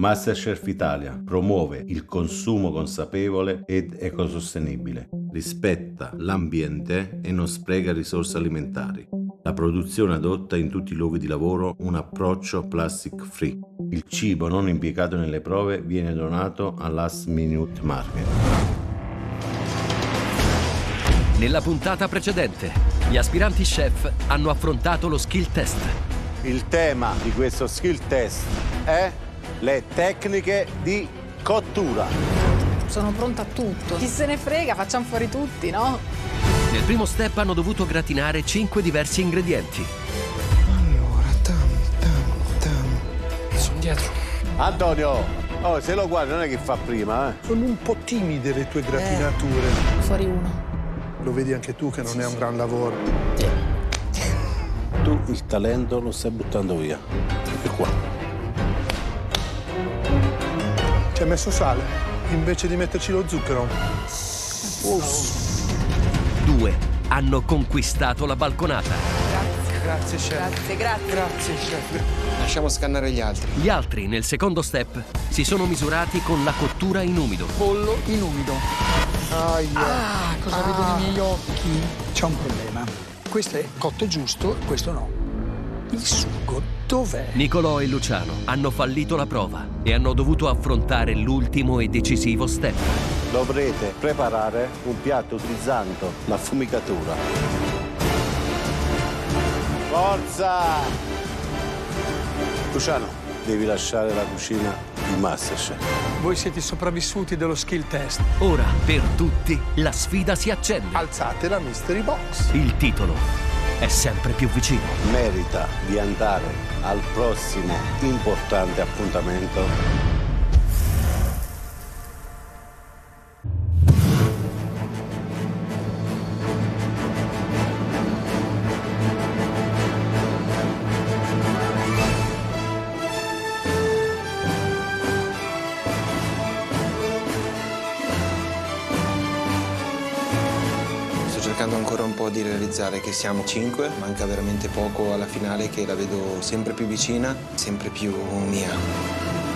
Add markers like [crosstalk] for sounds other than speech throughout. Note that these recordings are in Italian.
Masterchef Italia promuove il consumo consapevole ed ecosostenibile, rispetta l'ambiente e non spreca risorse alimentari. La produzione adotta in tutti i luoghi di lavoro un approccio plastic free. Il cibo non impiegato nelle prove viene donato al Last Minute Market. Nella puntata precedente, gli aspiranti chef hanno affrontato lo skill test. Il tema di questo skill test è le tecniche di cottura. Sono pronta a tutto. Chi se ne frega, facciamo fuori tutti, no? Nel primo step hanno dovuto gratinare 5 diversi ingredienti. Allora, tam, tam, tam. Sono dietro. Antonio, oh, se lo guardi non è che fa prima, eh. Sono un po' timide le tue gratinature. Fuori uno. Lo vedi anche tu che non è un gran lavoro. Tu il talento lo stai buttando via. E qua. Ci hai messo sale invece di metterci lo zucchero. Due hanno conquistato la balconata. Grazie, chef. Grazie, grazie. Grazie, chef. Lasciamo scannare gli altri. Gli altri, nel secondo step, si sono misurati con la cottura in umido. pollo in umido. Aia. Ah, cosa vedo nei miei occhi? C'è un problema. Questo è cotto giusto, questo no. Il sugo dov'è? Nicolò e Luciano hanno fallito la prova e hanno dovuto affrontare l'ultimo e decisivo step. Dovrete preparare un piatto utilizzando la fumicatura. Forza! Luciano, devi lasciare la cucina di Masterchef. Voi siete i sopravvissuti dello skill test. Ora, per tutti, la sfida si accende. Alzate la mystery box. Il titolo è sempre più vicino. Merita di andare al prossimo importante appuntamento realizzare che siamo cinque, manca veramente poco alla finale che la vedo sempre più vicina, sempre più mia.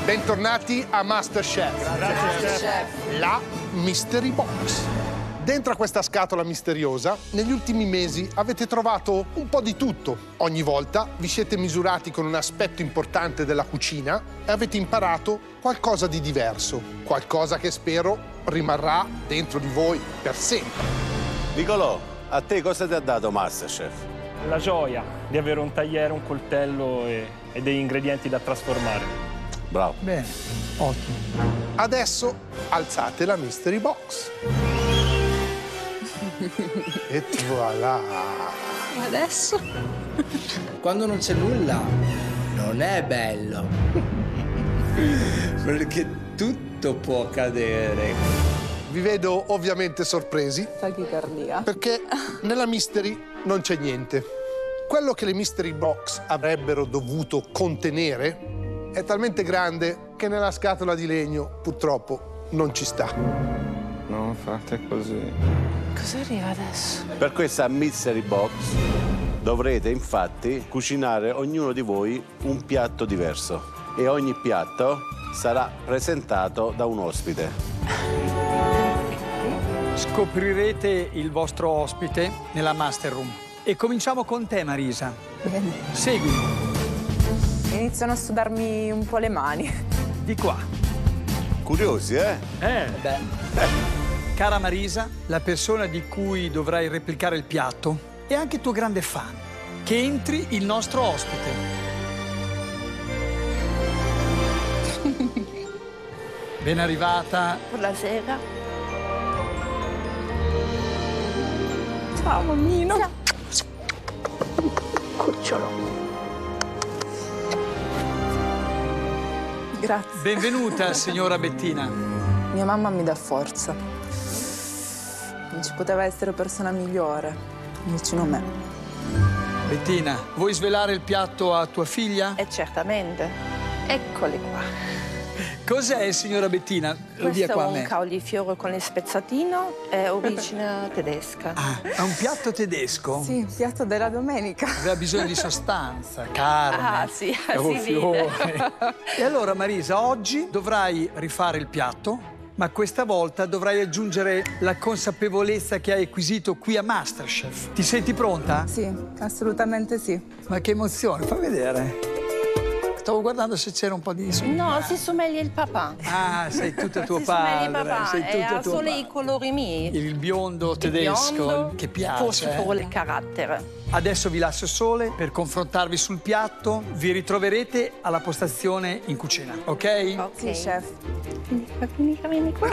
Bentornati a Masterchef. Grazie, chef. La mystery box. Dentro a questa scatola misteriosa, negli ultimi mesi avete trovato un po' di tutto. Ogni volta vi siete misurati con un aspetto importante della cucina e avete imparato qualcosa di diverso, qualcosa che spero rimarrà dentro di voi per sempre. Nicolò, a te cosa ti ha dato Masterchef? La gioia di avere un tagliere, un coltello e, e degli ingredienti da trasformare. Bravo. Bene, ottimo. Adesso alzate la mystery box. e voilà. Adesso? Quando non c'è nulla, non è bello. [laughs] Perché tutto può cadere. Vi vedo ovviamente sorpresi Tachicardia. perché [laughs] nella mystery non c'è niente. Quello che le mystery box avrebbero dovuto contenere è talmente grande che nella scatola di legno purtroppo non ci sta. Non fate così. Cosa arriva adesso? Per questa mystery box dovrete infatti cucinare ognuno di voi un piatto diverso e ogni piatto sarà presentato da un ospite. Scoprirete il vostro ospite nella master room. E cominciamo con te, Marisa. Bene. Seguimi, Iniziano a sudarmi un po' le mani. di qua. Curiosi, eh? Eh, beh. Cara Marisa, la persona di cui dovrai replicare il piatto è anche tuo grande fan. Che entri il nostro ospite. [laughs] Ben arrivata. Buonasera. Ciao, mammino. Cucciolo. Grazie. Benvenuta, signora Bettina. Mia mamma mi dà forza. Non ci poteva essere persona migliore vicino a me. Bettina, vuoi svelare il piatto a tua figlia? E certamente. Eccoli qua. Cos'è, signora Bettina? Lo dia Questo qua è un me. cauliflorio con il spezzatino, è origine tedesca. Ah, è un piatto tedesco? Sì, il piatto della domenica. Aveva bisogno di sostanza, carne, Ah, sì, [laughs] vede. [laughs] E allora Marisa, oggi dovrai rifare il piatto, ma questa volta dovrai aggiungere la consapevolezza che hai acquisito qui a Masterchef. Ti senti pronta? Sì, assolutamente sì. Ma che emozione, fa vedere. Stavo guardando se c'era un po' di... No, si somiglia il papà. Ah, sei tutta tuo si somiglia padre. il papà, sei e tutta ha tuo solo padre. i colori miei. Il biondo Il tedesco biondo, che piace. Forse eh. per il carattere. Adesso vi lascio sole per confrontarvi sul piatto. Vi ritroverete alla postazione in cucina, ok? Ok. Sì, chef. Vieni, vieni qua. [laughs]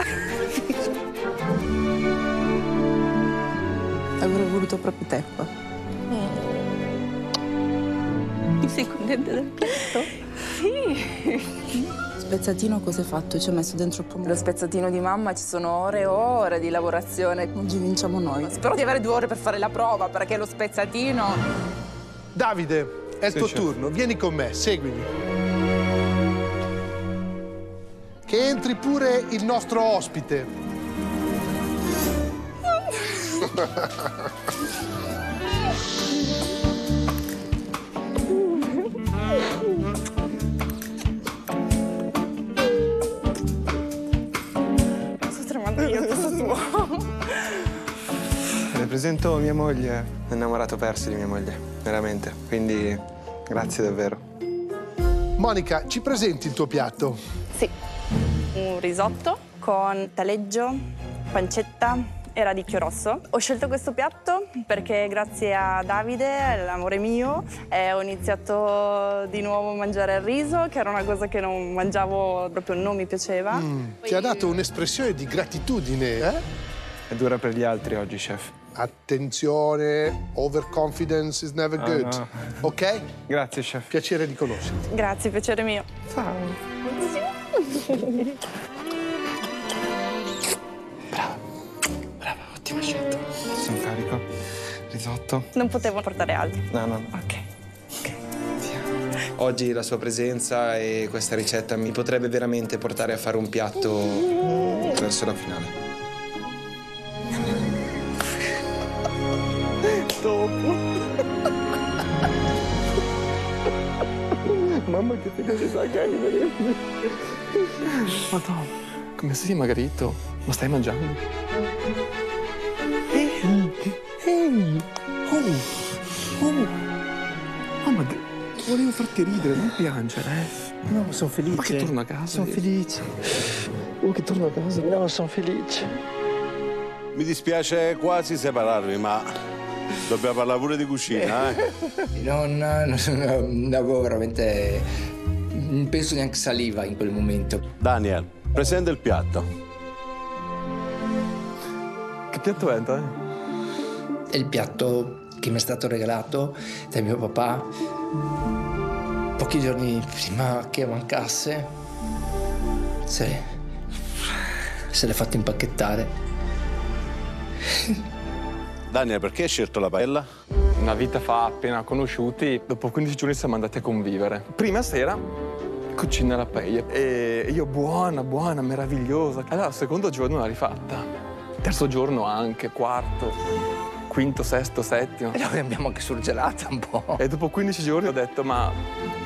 Avrei voluto proprio te qua. Sei contenta del piatto? Sì. Spezzatino cosa hai fatto? Ci ho messo dentro il pomodoro. Lo spezzatino di mamma ci sono ore e ore di lavorazione. Oggi vinciamo noi. Spero di avere due ore per fare la prova, perché lo spezzatino... Davide, è il Sì, tuo chef. turno, vieni con me, seguimi. Che entri pure il nostro ospite. [laughs] Le presento mia moglie, innamorato perso di mia moglie, veramente. Quindi grazie davvero. Monica, ci presenti il tuo piatto? Sì, un risotto con taleggio, pancetta e radicchio rosso. Ho scelto questo piatto perché grazie a Davide, l'amore mio, eh, ho iniziato di nuovo a mangiare il riso, che era una cosa che non mangiavo, proprio non mi piaceva. Mm, Ti ha dato un'espressione di gratitudine, eh? È dura per gli altri oggi, chef. Attenzione, overconfidence is never Ah, good. no. Ok? Grazie, chef. Piacere di conoscerti. Grazie, piacere mio. Brava, [laughs] ottima scelta. Sono carico. Risotto. Non potevo portare altro. No, no. Ok. Oggi la sua presenza e questa ricetta mi potrebbe veramente portare a fare un piatto verso la finale. Mamma che figa ci sa che Madonna, come sei dimagrito? Ma stai mangiando? Ehi! Oh! Oh! Mamma, de- volevo farti ridere, non piangere, eh? No, sono felice. Ma che torno a casa? Sono felice. Oh, che torno a casa? No, sono felice. Mi dispiace quasi separarvi, ma dobbiamo parlare pure di cucina, [laughs] eh? Non, non, non avevo veramente. Non penso neanche saliva in quel momento. Daniel, presenta il piatto. Che piatto è, dai? È il piatto che mi è stato regalato da mio papà pochi giorni prima che mancasse. Se, se l'è fatto impacchettare. Daniel, perché hai scelto la paella? Una vita fa, appena conosciuti, dopo 15 giorni siamo andati a convivere. Prima sera cucina la paella e io buona, buona, meravigliosa. Allora, secondo giorno l'ha rifatta. Terzo giorno anche, quarto, quinto, sesto, settimo. E noi abbiamo anche surgelata un po'. E dopo 15 giorni ho detto, ma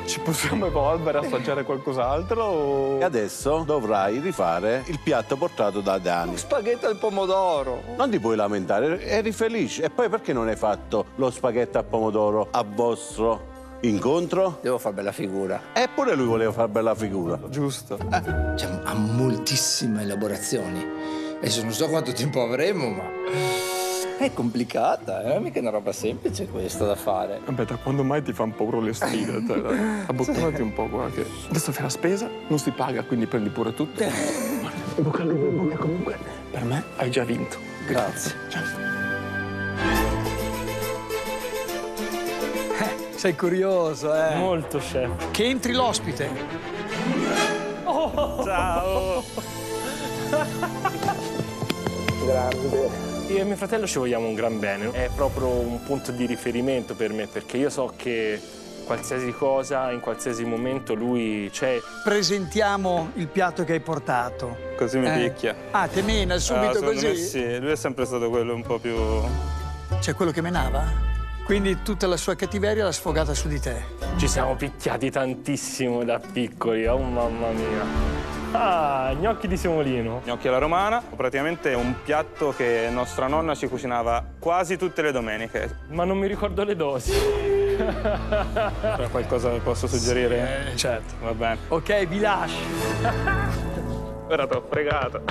ci possiamo evolvere, assaggiare qualcos'altro? O... E adesso dovrai rifare il piatto portato da Dani. Spaghetto al pomodoro. Non ti puoi lamentare, eri felice. E poi perché non hai fatto lo spaghetto al pomodoro a vostro incontro? Devo fare bella figura. Eppure lui voleva fare bella figura. Giusto. Cioè, ha moltissime elaborazioni. Adesso non so quanto tempo avremo, ma. [laughs] È complicata, eh? mica una roba semplice questa da fare. Vabbè, da quando mai ti fanno paura le sfide? [laughs] Dai. Abbottonati un po', guarda che... Adesso fai la spesa, non si paga, quindi prendi pure tutto. In bocca al lupo, bocca comunque. Per me hai già vinto. Grazie. Sei curioso, eh? Molto, chef. Che entri l'ospite. Ciao! Grande. Io e mio fratello ci vogliamo un gran bene. È proprio un punto di riferimento per me perché io so che qualsiasi cosa, in qualsiasi momento lui c'è. Presentiamo il piatto che hai portato. Così mi Eh. picchia. Ah, te mena subito Ah, così? sì, lui è sempre stato quello un po' più... C'è quello che menava? Quindi tutta la sua cattiveria l'ha sfogata su di te. Ci siamo picchiati tantissimo da piccoli, oh mamma mia. Ah, gnocchi di semolino. Gnocchi alla romana, praticamente è un piatto che nostra nonna ci cucinava quasi tutte le domeniche. Ma non mi ricordo le dosi. Per qualcosa che posso suggerire? certo. Va bene. Ok, vi lascio. [laughs] Ora t'ho fregato.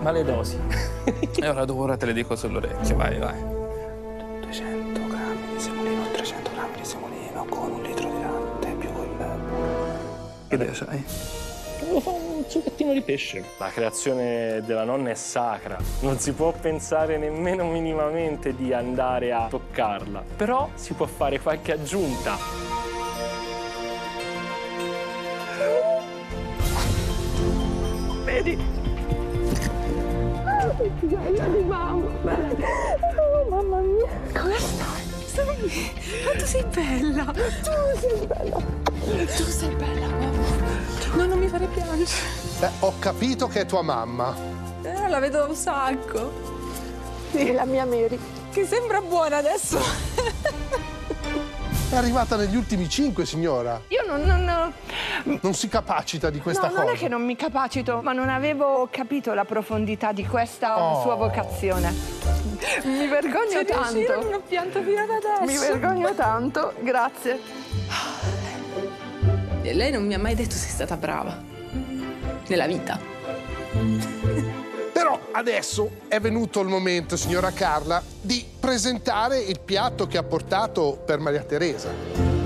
Ma le dosi? e ora dopo ora te le dico sull'orecchio, vai, vai. 200 grammi di semolino, 300 grammi di semolino con un litro di latte più il... Che idea sai? Devo fare un succhettino di pesce. La creazione della nonna è sacra. Non si può pensare nemmeno minimamente di andare a toccarla. Però si può fare qualche aggiunta. Vedi? Bella di mamma. Oh, mamma mia. Come stai? Bene? Quanto sei bella. Tu sei bella. Tu sei bella, mamma. No, non mi fare piangere. Beh, ho capito che è tua mamma. Eh, la vedo un sacco. Sì, la mia Mary. Che sembra buona adesso. È arrivata negli ultimi cinque, signora. Io non, non, Non si capacita di questa no, cosa. non è che non mi capacito, ma non avevo capito la profondità di questa Oh. sua vocazione. Mi vergogno riuscire, tanto. non ho pianto fino ad adesso. Mi vergogno tanto, grazie. E lei non mi ha mai detto sei stata brava. Nella vita. Però adesso è venuto il momento, signora Carla, di presentare il piatto che ha portato per Maria Teresa.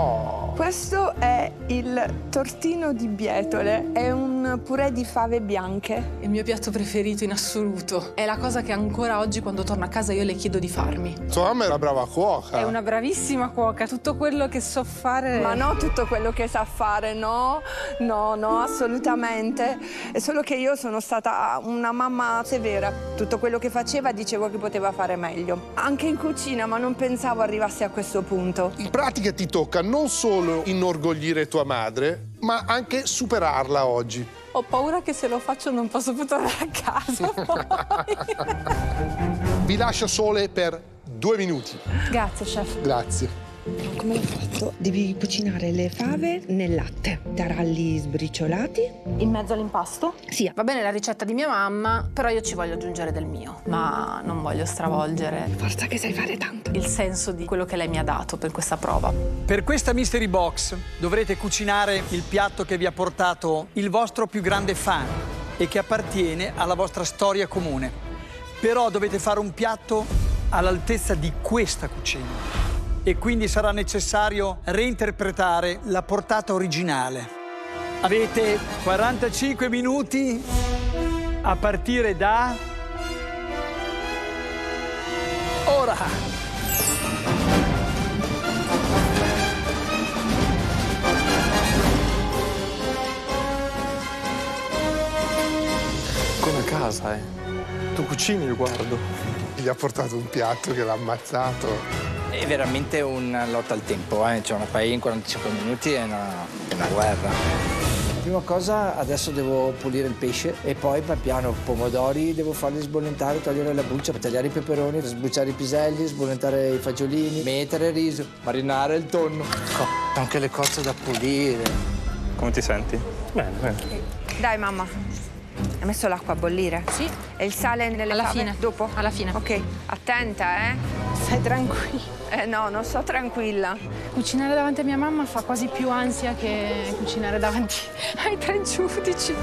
Oh, Questo è il tortino di bietole, è un purè di fave bianche. Il mio piatto preferito in assoluto. È la cosa che ancora oggi quando torno a casa io le chiedo di farmi. sua mamma è una brava cuoca. È una bravissima cuoca, tutto quello che so fare. Ma no tutto quello che sa fare, no, no, no, assolutamente. È solo che io sono stata una mamma severa. Tutto quello che faceva dicevo che poteva fare meglio. Anche in cucina, ma non pensavo arrivasse a questo punto. In pratica ti tocca non solo inorgoglire tua madre, ma anche superarla oggi. Ho paura che se lo faccio non posso più tornare a casa. [laughs] Vi lascio sole per due minuti. Grazie, chef. Grazie. Come l'ho fatto? Devi cucinare le fave nel latte, taralli sbriciolati. In mezzo all'impasto? Sì. Va bene la ricetta di mia mamma, però io ci voglio aggiungere del mio. Ma non voglio stravolgere. Forza che sai fare tanto. Il senso di quello che lei mi ha dato per questa prova. Per questa Mystery Box dovrete cucinare il piatto che vi ha portato il vostro più grande fan e che appartiene alla vostra storia comune. Però dovete fare un piatto all'altezza di questa cucina e quindi sarà necessario reinterpretare la portata originale. Avete 45 minuti a partire da ora. Come a casa, eh. Tu cucini, io guardo. Gli ha portato un piatto che l'ha ammazzato. È veramente una lotta al tempo, eh? Cioè una paella in 45 minuti è una, è una guerra. Prima cosa adesso devo pulire il pesce e poi pian piano pomodori devo farli sbollentare, togliere la buccia, tagliare i peperoni, sbucciare i piselli, sbollentare i fagiolini, mettere il riso, marinare il tonno. Co- Anche le cozze da pulire. Come ti senti? Bene, bene. Dai mamma, hai messo l'acqua a bollire? Sì. E il sale nelle Alla fave? fine. Dopo? Alla fine. Ok, attenta, eh? Stai tranquilla. Eh no, non sto tranquilla. Cucinare davanti a mia mamma fa quasi più ansia che cucinare davanti [laughs] ai tre giudici.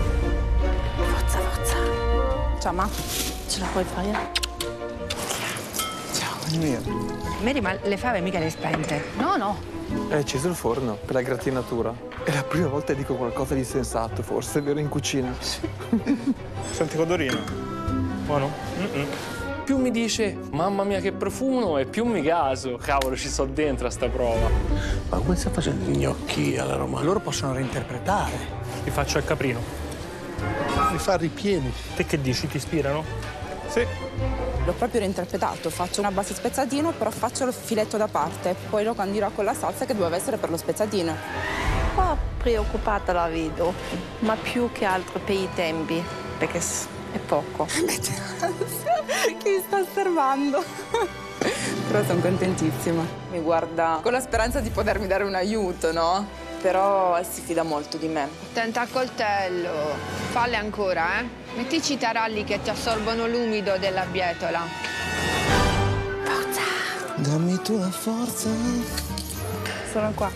Forza, forza. Ciao, ma ce la puoi fare? Mary, ma le fave mica le hai spente. No, no. È acceso il forno per la gratinatura. È la prima volta che dico qualcosa di sensato, forse, vero, in cucina. [laughs] Senti Codorino. Buono? Mm-mm. Più mi dice, mamma mia che profumo, e più mi caso. Cavolo, ci sto dentro a sta prova. Ma come sta facendo gli gnocchi alla romana? Loro possono reinterpretare. Li faccio al caprino. Li fa ripieni. Te che dici, ti ispirano? Sì. L'ho proprio reinterpretato, faccio una base spezzatino, però faccio lo filetto da parte, poi lo condirò con la salsa che doveva essere per lo spezzatino. Un po' preoccupata la vedo, ma più che altro per i tempi, perché s- è poco. [laughs] Chi sta osservando? [laughs] Però sono contentissima. Mi guarda con la speranza di potermi dare un aiuto, no? Però si fida molto di me. Attenta al coltello. Falle ancora, eh? Mettici i taralli che ti assorbono l'umido della bietola. Dammi tua forza. Sono qua.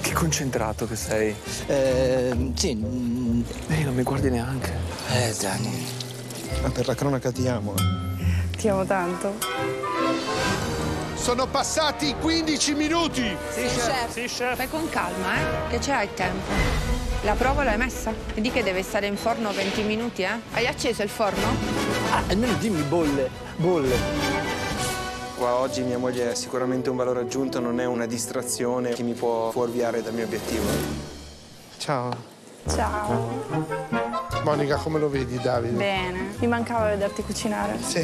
Che concentrato che sei. Eh, sì. Ehi, non mi guardi neanche. Eh, Dani. Ma per la cronaca ti amo. eh. Ti amo tanto. Sono passati 15 minuti. Sì, chef. Sì, chef. Fai con calma, eh? Che c'hai tempo. La prova l'hai messa? E di che deve stare in forno 20 minuti, eh? Hai acceso il forno? Ah, almeno dimmi bolle. Bolle. Qua oggi mia moglie è sicuramente un valore aggiunto, non è una distrazione che mi può fuorviare dal mio obiettivo. Ciao. Ciao. Monica, come lo vedi, Davide? Bene. Mi mancava vederti cucinare. Sì?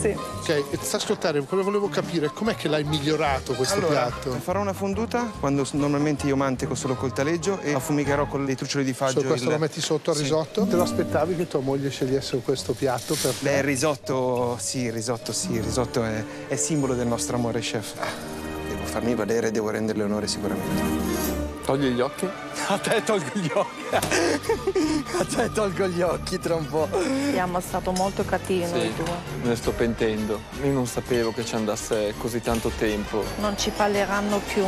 Sì. Ok, e sta ascoltare, quello che volevo capire, com'è che l'hai migliorato questo Allora, piatto? farò una fonduta quando normalmente io manteco solo col taleggio e affumicherò con dei truccioli di faggio. So, questo il- lo metti sotto al Sì. risotto? Te lo aspettavi che tua moglie scegliesse questo piatto per te? Beh, il risotto, sì, il risotto, sì, il risotto è, è simbolo del nostro amore, chef. Devo farmi valere, devo renderle onore sicuramente. Togli gli occhi? [laughs] A te tolgo gli occhi. [laughs] A te tolgo gli occhi tra un po'. Siamo stato molto cattivi noi Sì, due. me ne sto pentendo. Io non sapevo che ci andasse così tanto tempo. Non ci parleranno più.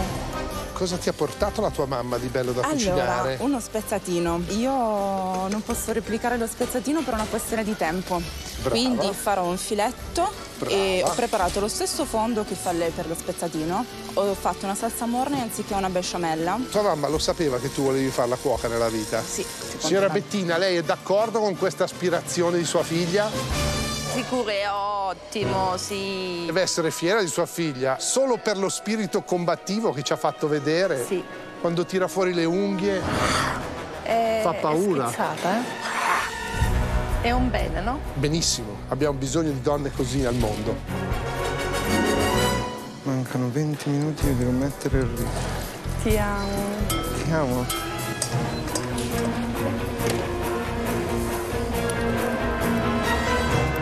Cosa ti ha portato la tua mamma di bello da Allora, cucinare? uno spezzatino. Io non posso replicare lo spezzatino per una questione di tempo. Brava. Quindi farò un filetto e Brava. ho preparato lo stesso fondo che fa lei per lo spezzatino. Ho fatto una salsa morna anziché una besciamella. Tua mamma lo sapeva che tu volevi fare la cuoca nella vita? Sì. Signora Bettina, lei è d'accordo con questa aspirazione di sua figlia? Sicuro è ottimo, sì. Deve essere fiera di sua figlia solo per lo spirito combattivo che ci ha fatto vedere. Sì. Quando tira fuori le unghie. È, Fa paura. È schizzata, eh? È un bene, no? Benissimo, abbiamo bisogno di donne così al mondo. Mancano 20 minuti e devo mettere il riso. Ti amo. Ti amo.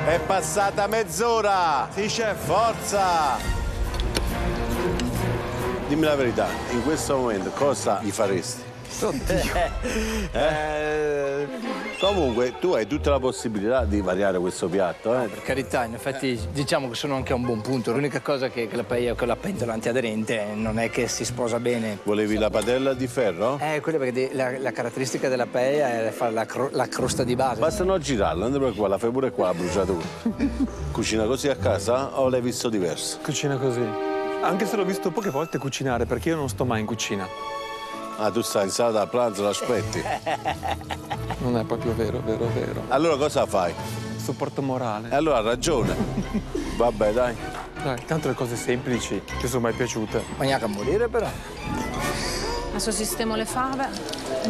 È passata mezz'ora! Sì, chef. Forza! Dimmi la verità, in questo momento cosa gli faresti? [laughs] Eh? Comunque tu hai tutta la possibilità di variare questo piatto, eh? Per carità, in effetti diciamo che sono anche a un buon punto. L'unica cosa che, che la paella con la pentola antiaderente non è che si sposa bene. Volevi la padella di ferro? Eh, quello perché la, la caratteristica della paella è fare la, cro- la crosta di base. Basta non girarla, non ti preoccupare, la fai pure qua, la bruciatura. Cucina così a casa o l'hai visto diverso? Cucina così. Anche se l'ho visto poche volte cucinare, perché io non sto mai in cucina. Ah, tu stai in sala da pranzo, l'aspetti. [laughs] Non è proprio vero, vero, vero. Allora cosa fai? Supporto morale. E allora ha ragione. Vabbè, dai. Dai, tanto le cose semplici ti sono mai piaciute. Maniaca a morire però. Adesso sistemo le fave.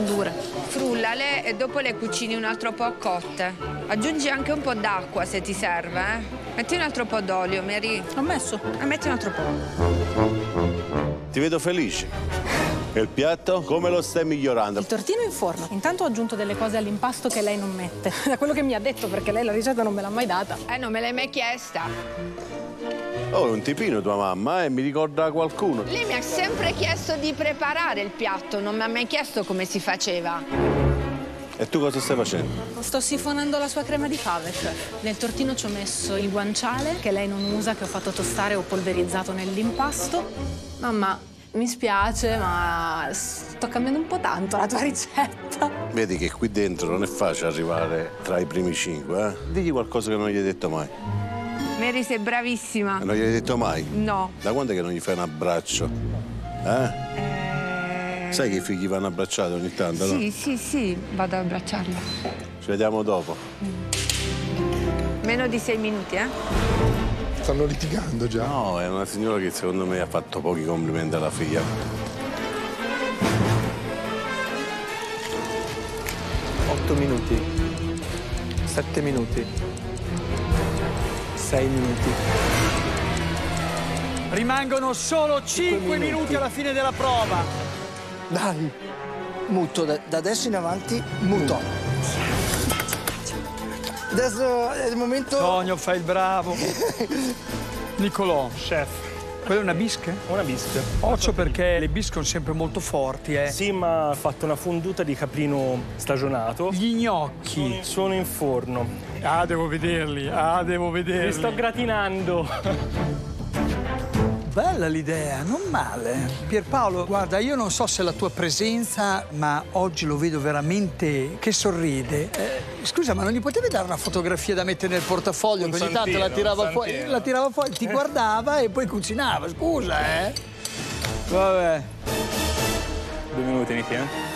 Dure. Frullale e dopo le cucini un altro po' cotte. Aggiungi anche un po' d'acqua se ti serve, eh? Metti un altro po' d'olio, Mary. Ho messo. E metti un altro po'. Ti vedo felice. E il piatto? Come lo stai migliorando? Il tortino in forno. Intanto ho aggiunto delle cose all'impasto che lei non mette. [laughs] Da quello che mi ha detto, perché lei la ricetta non me l'ha mai data. Eh, non me l'hai mai chiesta. Oh, è un tipino tua mamma, eh? Mi ricorda qualcuno. Lei mi ha sempre chiesto di preparare il piatto, non mi ha mai chiesto come si faceva. E tu cosa stai facendo? Sto sifonando la sua crema di fave, chef. Nel tortino ci ho messo il guanciale, che lei non usa, che ho fatto tostare ho polverizzato nell'impasto. Mamma, mi spiace, ma sto cambiando un po' tanto la tua [laughs] ricetta. Vedi che qui dentro non è facile arrivare tra i primi cinque, eh? Digli qualcosa che non gli hai detto mai. Mary, sei bravissima. Non gli hai detto mai? No. Da quando è che non gli fai un abbraccio? Eh? Sai che i figli vanno abbracciati ogni tanto, no? Sì, sì, sì, vado ad abbracciarla. Ci vediamo dopo. Meno di sei minuti, eh? Stanno litigando già. No, è una signora che secondo me ha fatto pochi complimenti alla figlia. Otto minuti. Sette minuti. 6 minuti. Rimangono solo 5 minuti. minuti alla fine della prova. Dai, muto, da, da adesso in avanti, muto. Adesso è il momento... Tonio, fai il bravo. [laughs] Nicolò. Chef. Quella è una bisca? Una bisca. Occhio perché le bische sono sempre molto forti, eh. Sì, ma ho fatto una fonduta di caprino stagionato. Gli gnocchi. Sono in forno. Ah, devo vederli. Ah, devo vederli. Li sto gratinando. [laughs] Bella l'idea, non male. Pierpaolo, guarda, io non so se la tua presenza, ma oggi lo vedo veramente che sorride. Eh, scusa, ma non gli potevi dare una fotografia da mettere nel portafoglio? Un ogni tanto la tirava, fuori, la tirava fuori, ti guardava e poi cucinava. Scusa, eh. Vabbè. Due minuti, Niki, eh?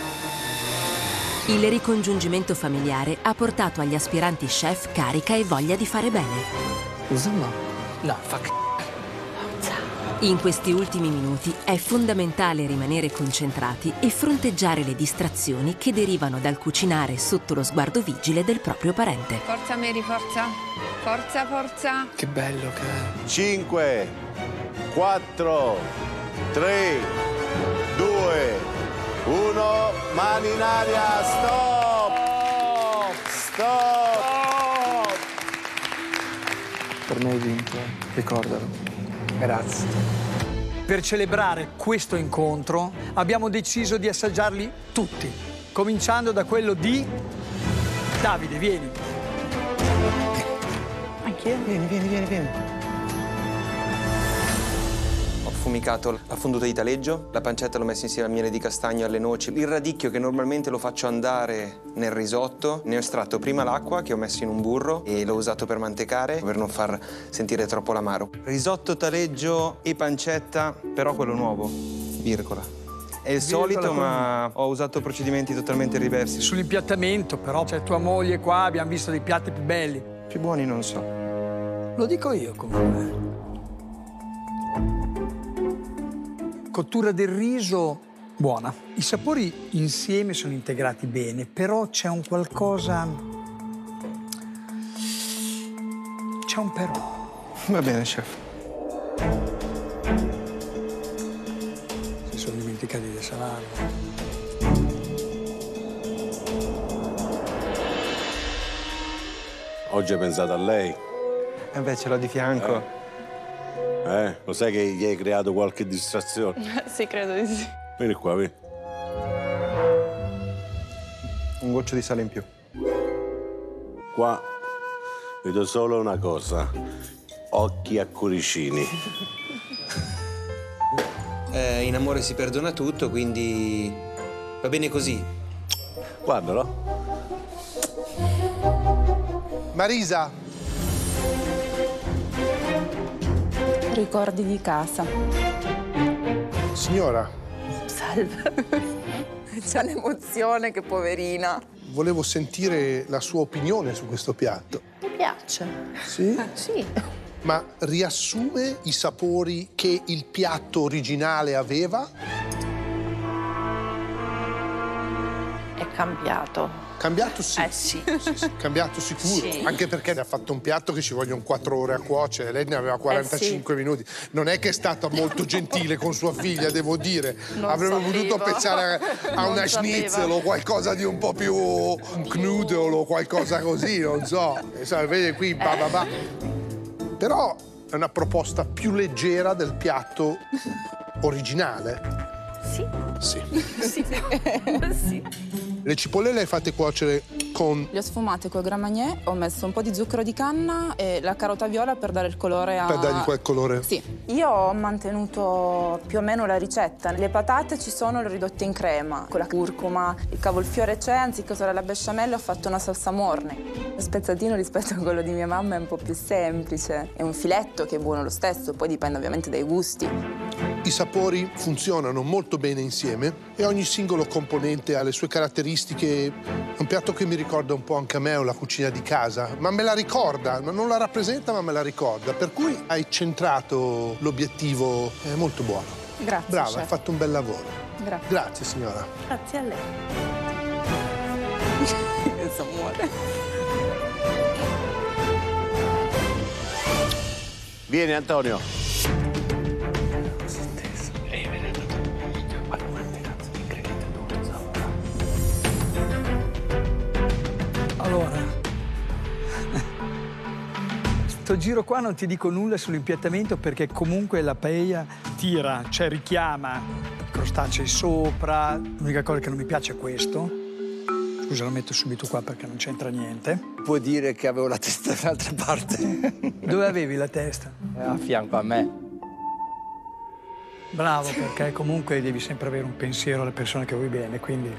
Il ricongiungimento familiare ha portato agli aspiranti chef carica e voglia di fare bene. Scusa, no. No, fa c***o. In questi ultimi minuti è fondamentale rimanere concentrati e fronteggiare le distrazioni che derivano dal cucinare sotto lo sguardo vigile del proprio parente. Forza Mary, forza. Forza, forza. Che bello che è. 5, 4, 3, 2, 1, mani in aria, stop! Stop! Per me hai vinto, ricordalo. Grazie. Per celebrare questo incontro abbiamo deciso di assaggiarli tutti, cominciando da quello di Davide, vieni. Anch'io? Vieni, vieni, vieni, vieni. Ho affumicato la fonduta di taleggio, la pancetta l'ho messa insieme al miele di castagno alle noci. Il radicchio che normalmente lo faccio andare nel risotto, ne ho estratto prima l'acqua che ho messo in un burro e l'ho usato per mantecare per non far sentire troppo l'amaro. Risotto, taleggio e pancetta, però quello nuovo, virgola. È il solito, con- ma ho usato procedimenti totalmente diversi. Sull'impiattamento, però, c'è tua moglie qua, abbiamo visto dei piatti più belli. Più buoni non so. Lo dico io comunque. Cottura del riso buona. I sapori insieme sono integrati bene, però c'è un qualcosa. C'è un però. Va bene, chef. Si sono dimenticati di salarlo. Oggi hai pensato a lei? Eh beh, ce l'ho di fianco. Eh? Lo sai che gli hai creato qualche distrazione? [laughs] sì, credo di sì. Vieni qua, vieni. Un goccio di sale in più. Qua vedo solo una cosa. Occhi a cuoricini. [laughs] Eh, in amore si perdona tutto, quindi va bene così. Guardalo. Marisa, Ricordi di casa. signora, Salve. [laughs] C'ha l'emozione, che poverina. volevo sentire la sua opinione su questo piatto. Mi piace. Sì? Sì. Ma riassume i sapori che il piatto originale aveva? È cambiato. Cambiato sì. Eh sì. Sì, sì, Cambiato sicuro. Sì. Anche perché ne ha fatto un piatto che ci vogliono 4 ore a cuocere. Lei ne aveva 45 minuti. Non è che è stata molto gentile con sua figlia, devo dire. Non Avrebbe sapevo. potuto pensare a Non una sapevo. schnitzel o qualcosa di un po' più un knudel o qualcosa così, non so. E sai, vede qui, ba, ba, ba. Però è una proposta più leggera del piatto originale. Sì. Sì. Sì. [laughs] sì. [laughs] Le cipolle le hai fatte cuocere con Le ho sfumate col Grand Marnier, ho messo un po' di zucchero di canna e la carota viola per dare il colore a... per dargli quel colore. Sì, io ho mantenuto più o meno la ricetta. Le patate ci sono, le ho ridotte in crema, con la curcuma, il cavolfiore c'è, anziché usare la besciamella ho fatto una salsa morne. Lo spezzatino rispetto a quello di mia mamma è un po' più semplice. È un filetto che è buono lo stesso, poi dipende ovviamente dai gusti. I sapori funzionano molto bene insieme e ogni singolo componente ha le sue caratteristiche. È un piatto che mi ricorda un po' anche a me o la cucina di casa, ma me la ricorda, ma non la rappresenta ma me la ricorda, per cui hai centrato l'obiettivo, è molto buono. Grazie, Brava, chef. hai fatto un bel lavoro. Grazie. Grazie signora. Grazie a lei. Questo amore. Vieni Antonio. Sto giro qua non ti dico nulla sull'impiattamento perché comunque la paella tira, cioè richiama i crostacei sopra. L'unica cosa che non mi piace è questo. Scusa, lo metto subito qua perché non c'entra niente. Puoi dire che avevo la testa dall'altra parte. [laughs] Dove avevi la testa? A fianco a me. Bravo, perché comunque devi sempre avere un pensiero alle persone che vuoi bene, quindi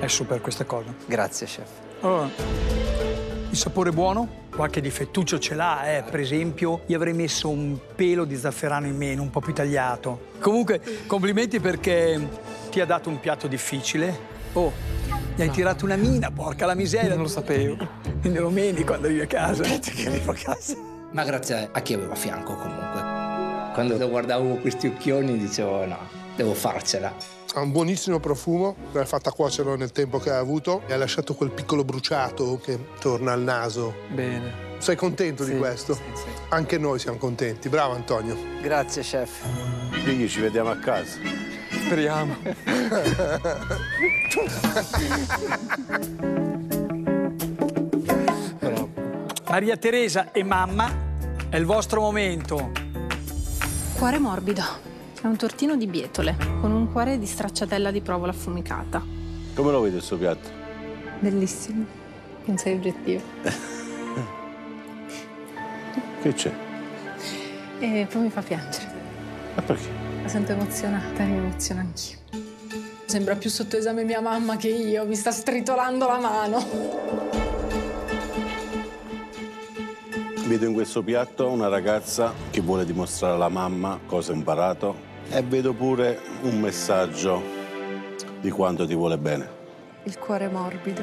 è super questa cosa. Grazie, chef. Allora, il sapore è buono? Qualche difettuccio ce l'ha, eh. Per esempio, gli avrei messo un pelo di zafferano in meno, un po' più tagliato. Comunque, complimenti perché ti ha dato un piatto difficile. Oh, gli hai tirato una mina, porca la miseria. Non lo sapevo. Quindi lo meni quando arrivi a casa. Aspetta che arrivo a casa. Ma grazie a chi avevo a fianco comunque. Quando lo guardavo con questi occhioni dicevo no, devo farcela. Ha un buonissimo profumo, l'hai fatta cuocere nel tempo che hai avuto e ha lasciato quel piccolo bruciato che torna al naso. Bene. Sei contento Sì, di questo? sì, sì. Anche noi siamo contenti. Bravo Antonio. Grazie, chef. Quindi ci vediamo a casa. Speriamo. Maria Teresa e mamma, è il vostro momento. Cuore morbido. È un tortino di bietole con un cuore di stracciatella di provola affumicata. Come lo vedi il suo piatto? Bellissimo. Non sei oggettivo. [laughs] Che c'è? E poi mi fa piangere. Ma perché? La sento emozionata mi emoziono anch'io. Sembra più sotto esame mia mamma che io, mi sta stritolando la mano. Vedo in questo piatto una ragazza che vuole dimostrare alla mamma cosa ha imparato e vedo pure un messaggio di quanto ti vuole bene. Il cuore morbido.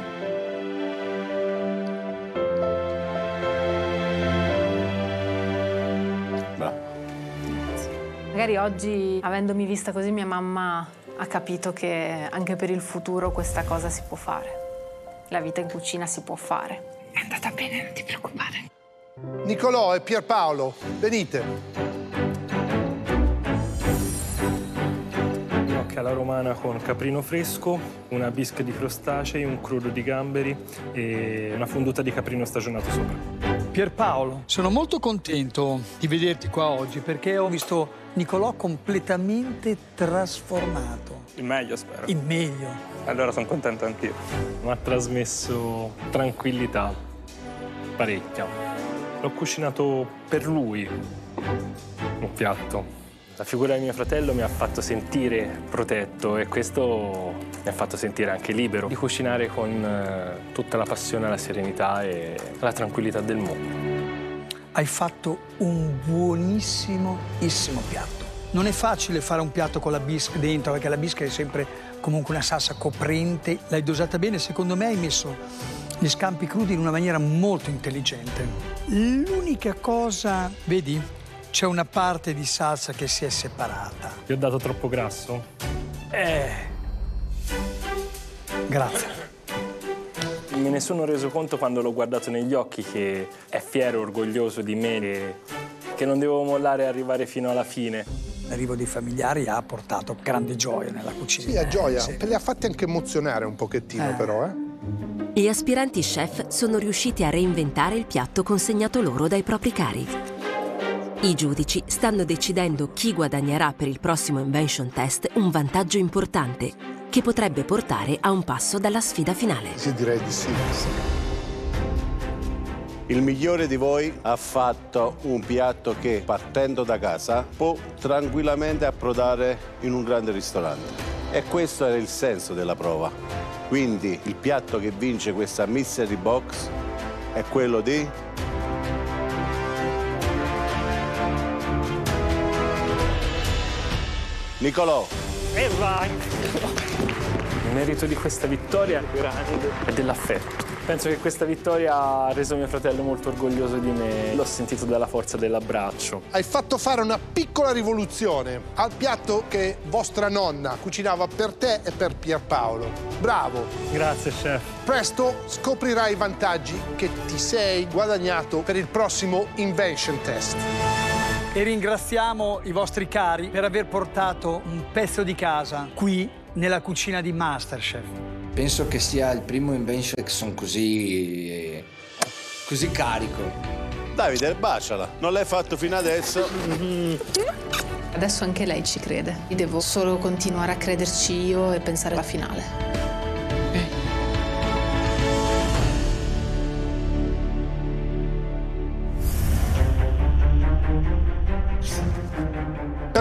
Bravo. Magari oggi, avendomi vista così, mia mamma ha capito che anche per il futuro questa cosa si può fare. La vita in cucina si può fare. È andata bene, non ti preoccupare. Nicolò e Pierpaolo, venite. Gnocchi alla romana con caprino fresco, una bisca di crostacei, un crudo di gamberi e una fonduta di caprino stagionato sopra. Pierpaolo, sono molto contento di vederti qua oggi perché ho visto Nicolò completamente trasformato. Il meglio, spero. Il meglio. Allora sono contento anch'io. Mi ha trasmesso tranquillità, parecchia. L'ho cucinato per lui, un piatto. La figura di mio fratello mi ha fatto sentire protetto e questo mi ha fatto sentire anche libero di cucinare con eh, tutta la passione, la serenità e la tranquillità del mondo. Hai fatto un buonissimissimo piatto. Non è facile fare un piatto con la bisca dentro, perché la bisca è sempre comunque una salsa coprente. L'hai dosata bene, secondo me hai messo gli scampi crudi in una maniera molto intelligente. L'unica cosa, vedi, c'è una parte di salsa che si è separata. Ti ho dato troppo grasso? Eh. Grazie. Me ne sono reso conto quando l'ho guardato negli occhi che è fiero, orgoglioso di me e che non devo mollare e arrivare fino alla fine. L'arrivo dei familiari ha portato grande gioia nella cucina. Sì, a gioia. Sì. Li ha fatti anche emozionare un pochettino, Eh. però, eh. Gli aspiranti chef sono riusciti a reinventare il piatto consegnato loro dai propri cari. I giudici stanno decidendo chi guadagnerà per il prossimo Invention Test un vantaggio importante che potrebbe portare a un passo dalla sfida finale. Sì, direi di sì. Il migliore di voi ha fatto un piatto che, partendo da casa, può tranquillamente approdare in un grande ristorante. E questo era il senso della prova. Quindi il piatto che vince questa Mystery Box è quello di... Nicolò. E vai! Il merito di questa vittoria è dell'affetto. Penso che questa vittoria ha reso mio fratello molto orgoglioso di me. L'ho sentito dalla forza dell'abbraccio. Hai fatto fare una piccola rivoluzione al piatto che vostra nonna cucinava per te e per Pierpaolo. Bravo! Grazie, chef. Presto scoprirai i vantaggi che ti sei guadagnato per il prossimo Invention Test. E ringraziamo i vostri cari per aver portato un pezzo di casa qui nella cucina di Masterchef. Penso che sia il primo invention che sono così... così carico. Davide, baciala. Non l'hai fatto fino adesso. Adesso anche lei ci crede. Io devo solo continuare a crederci io e pensare alla finale.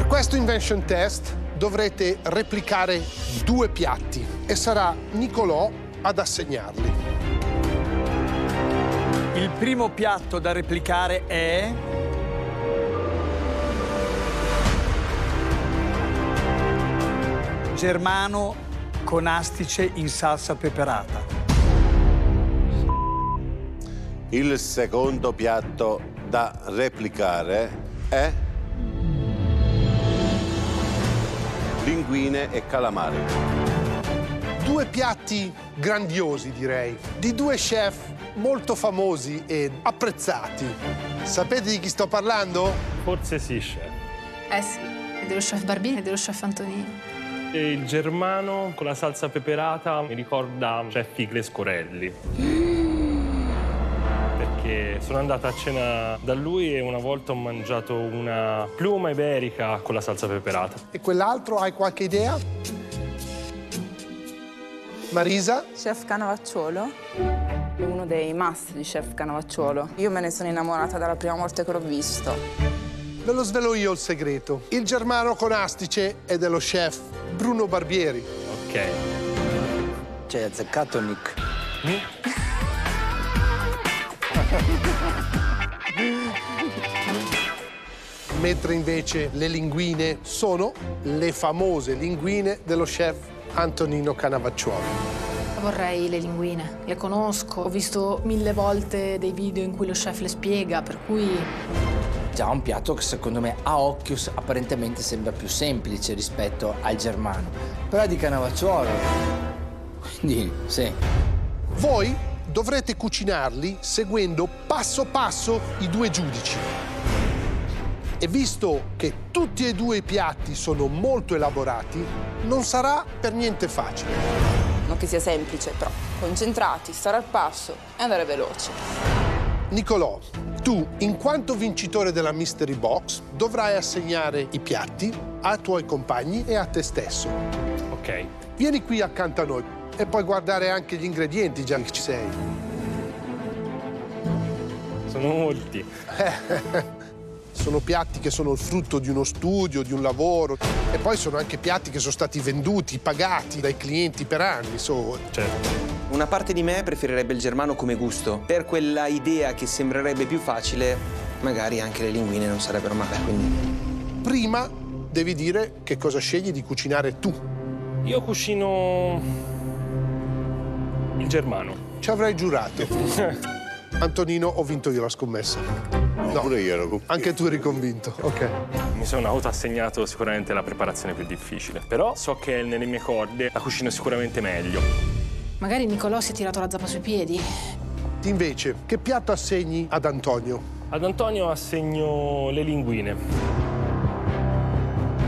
Per questo invention test dovrete replicare due piatti e sarà Nicolò ad assegnarli. Il primo piatto da replicare è... Germano con astice in salsa peperata. Il secondo piatto da replicare è linguine e calamari. Due piatti grandiosi, direi, di due chef molto famosi e apprezzati. Sapete di chi sto parlando? Forse sì, chef. Eh sì, è dello chef Barbini e dello chef Antonino. E il germano con la salsa peperata mi ricorda chef Igle Scorelli. Perché sono andata a cena da lui e una volta ho mangiato una pluma iberica con la salsa peperata. E quell'altro hai qualche idea? Marisa? Chef Canavacciolo è uno dei must di Chef Canavacciolo. Io me ne sono innamorata dalla prima volta che l'ho visto. Ve lo svelo io il segreto. Il germano con astice è dello chef Bruno Barbieri. Ok. Cioè, azzeccato Nick. Mentre invece le linguine sono le famose linguine dello chef Antonino Canavacciuolo. Vorrei le linguine, le conosco, ho visto mille volte dei video in cui lo chef le spiega, per cui Già un piatto che secondo me a occhio apparentemente sembra più semplice rispetto al germano. Però è di Canavacciuolo. Quindi, sì. Voi dovrete cucinarli seguendo passo passo i due giudici. E visto che tutti e due i piatti sono molto elaborati, non sarà per niente facile. Non che sia semplice, però concentrati, stare al passo e andare veloci. Nicolò, tu, in quanto vincitore della Mystery Box, dovrai assegnare i piatti ai tuoi compagni e a te stesso. Ok. Vieni qui accanto a noi e puoi guardare anche gli ingredienti già che ci sei. Sono molti. [laughs] Sono piatti che sono il frutto di uno studio, di un lavoro e poi sono anche piatti che sono stati venduti, pagati dai clienti per anni. So. Certo. Una parte di me preferirebbe il germano come gusto. Per quella idea che sembrerebbe più facile, magari anche le linguine non sarebbero male. Quindi... Prima devi dire che cosa scegli di cucinare tu. Io cucino il germano. Ci avrei giurato. [laughs] Antonino, ho vinto io la scommessa. No, pure io ero Anche tu eri convinto. Ok. Mi sono autoassegnato sicuramente la preparazione più difficile, però so che nelle mie corde la cucino sicuramente meglio. magari Nicolò si è tirato la zappa sui piedi. Invece, che piatto assegni ad Antonio? Ad Antonio assegno le linguine,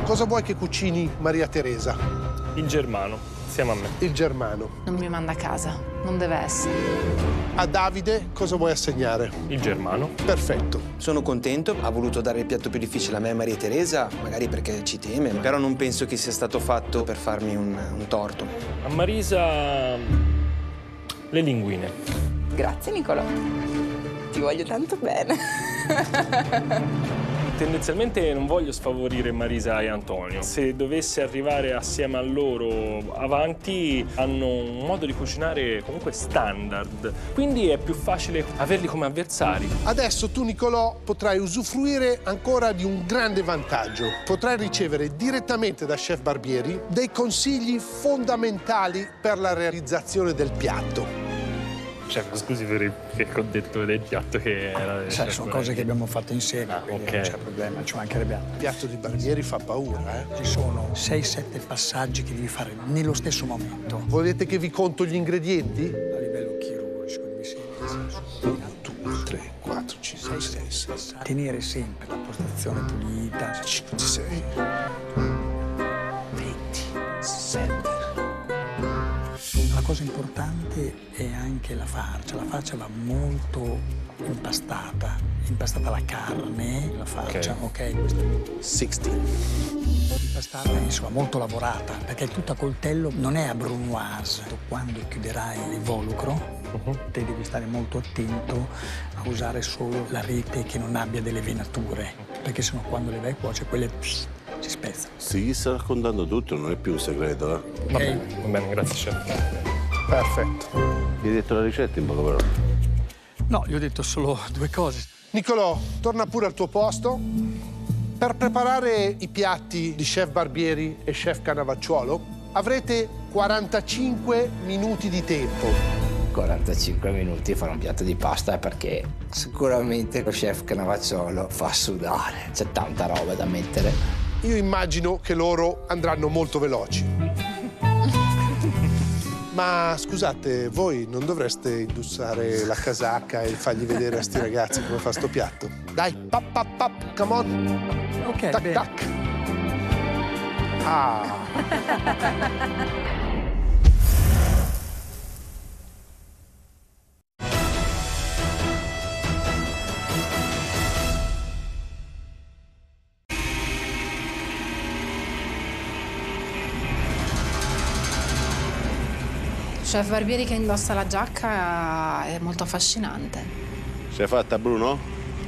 Cosa vuoi che cucini Maria Teresa? Il germano, insieme a me. Il germano. Non mi manda a casa, non deve essere. A Davide cosa vuoi assegnare? Il germano. Perfetto. Sono contento, ha voluto dare il piatto più difficile a me e a Maria Teresa, magari perché ci teme, però non penso che sia stato fatto per farmi un, un torto. A Marisa le linguine. Grazie Nicolò. Ti voglio tanto bene. [laughs] Tendenzialmente non voglio sfavorire Marisa e Antonio. Se dovesse arrivare assieme a loro avanti, hanno un modo di cucinare comunque standard. Quindi è più facile averli come avversari. Adesso tu, Nicolò, potrai usufruire ancora di un grande vantaggio. Potrai ricevere direttamente da Chef Barbieri dei consigli fondamentali per la realizzazione del piatto. Cioè, scusi per il che ho detto del piatto che era... Sai, sono cose che abbiamo fatto insieme, quindi ok. non c'è problema, ci mancherebbe altro. Il piatto di Barbieri fa paura, eh? Ci sono 6-7 passaggi che devi fare nello stesso momento. Volete che vi conto gli ingredienti? A livello chirurgico devi sempre 1, 2, 3, 4, 5, 6, 7. tenere sempre la posizione Postazione pulita. 6, cosa importante è anche la farcia. La farcia va molto impastata. Impastata la carne, la faccia, ok? Questa 60. impastata, insomma, molto lavorata, perché è tutta a coltello, non è a brunoise. Quando chiuderai l'involucro, te devi stare molto attento a usare solo la rete che non abbia delle venature, perché sennò quando le vai a cuocere quelle pss, si spezzano. Gli sta raccontando tutto non è più un segreto, eh? Ok? Va bene, grazie chef. Perfetto. Gli hai detto la ricetta in poche parole. No, gli ho detto solo due cose. Nicolò, torna pure al tuo posto. Per preparare i piatti di chef Barbieri e chef Canavacciuolo avrete 45 minuti di tempo. 45 minuti fare un piatto di pasta perché sicuramente lo chef Canavacciolo fa sudare. C'è tanta roba da mettere. Io immagino che loro andranno molto veloci. Ma scusate, voi non dovreste indossare la casacca e fargli vedere a sti ragazzi come fa sto piatto? Dai, pap pap pap, come on. Ok, tac bene. tac. Ah. [laughs] Chef Barbieri che indossa la giacca è molto affascinante. Ce l'hai fatta Bruno?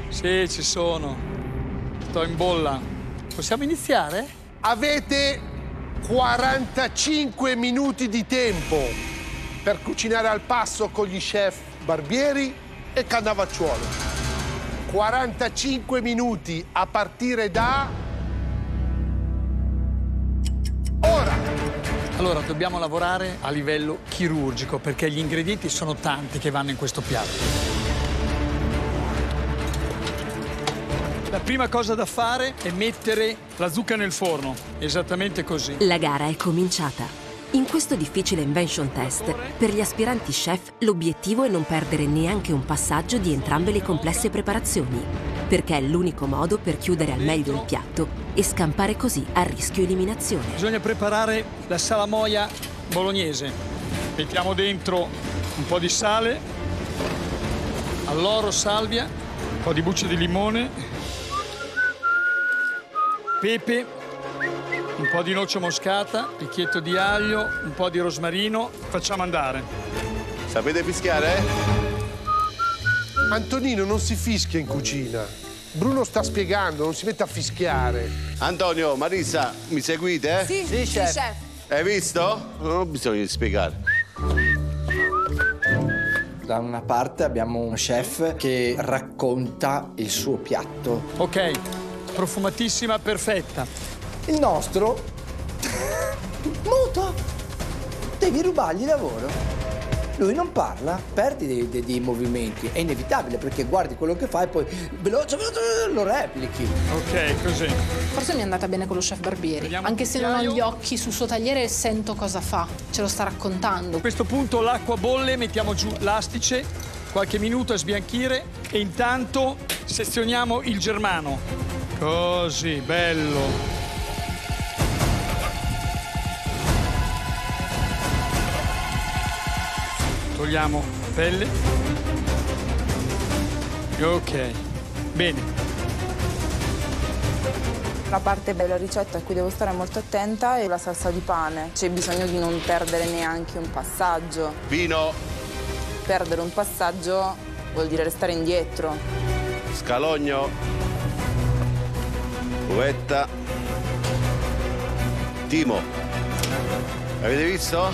Sì, ci sono. Sto in bolla. Possiamo iniziare? Avete 45 minuti di tempo per cucinare al passo con gli chef Barbieri e Cannavacciuolo. 45 minuti a partire da Allora, dobbiamo lavorare a livello chirurgico perché gli ingredienti sono tanti che vanno in questo piatto. La prima cosa da fare è mettere la zucca nel forno, esattamente così. La gara è cominciata. In questo difficile invention test, per gli aspiranti chef, l'obiettivo è non perdere neanche un passaggio di entrambe le complesse preparazioni, perché è l'unico modo per chiudere al meglio il piatto e scampare così a rischio eliminazione. Bisogna preparare la salamoia bolognese. Mettiamo dentro un po' di sale, alloro, salvia, un po' di bucce di limone, pepe, un po' di noce moscata, picchietto di aglio, un po' di rosmarino. Facciamo andare. Sapete fischiare? eh? Antonino non si fischia in cucina. Bruno sta spiegando, non si mette a fischiare. Antonio, Marisa, mi seguite? Sì, sì, chef. Hai visto? Non ho bisogno di spiegare. Da una parte abbiamo un chef che racconta il suo piatto. Ok, profumatissima, perfetta. Il nostro [laughs] muto. Devi rubargli il lavoro. Lui non parla, perdi dei, dei- dei movimenti. È inevitabile perché guardi quello che fa e poi veloce, veloce, lo replichi. Ok, così. Forse mi è andata bene con lo chef Barbieri. Anche se non ho gli occhi sul suo tagliere, sento cosa fa. Ce lo sta raccontando. A questo punto l'acqua bolle, mettiamo giù l'astice, qualche minuto a sbianchire e intanto sezioniamo il germano. Così, bello. Togliamo pelle. Ok, bene. La parte della ricetta a cui devo stare molto attenta è la salsa di pane. C'è bisogno di non perdere neanche un passaggio. Vino, Perdere un passaggio vuol dire restare indietro. scalogno, uvetta, timo. Avete visto?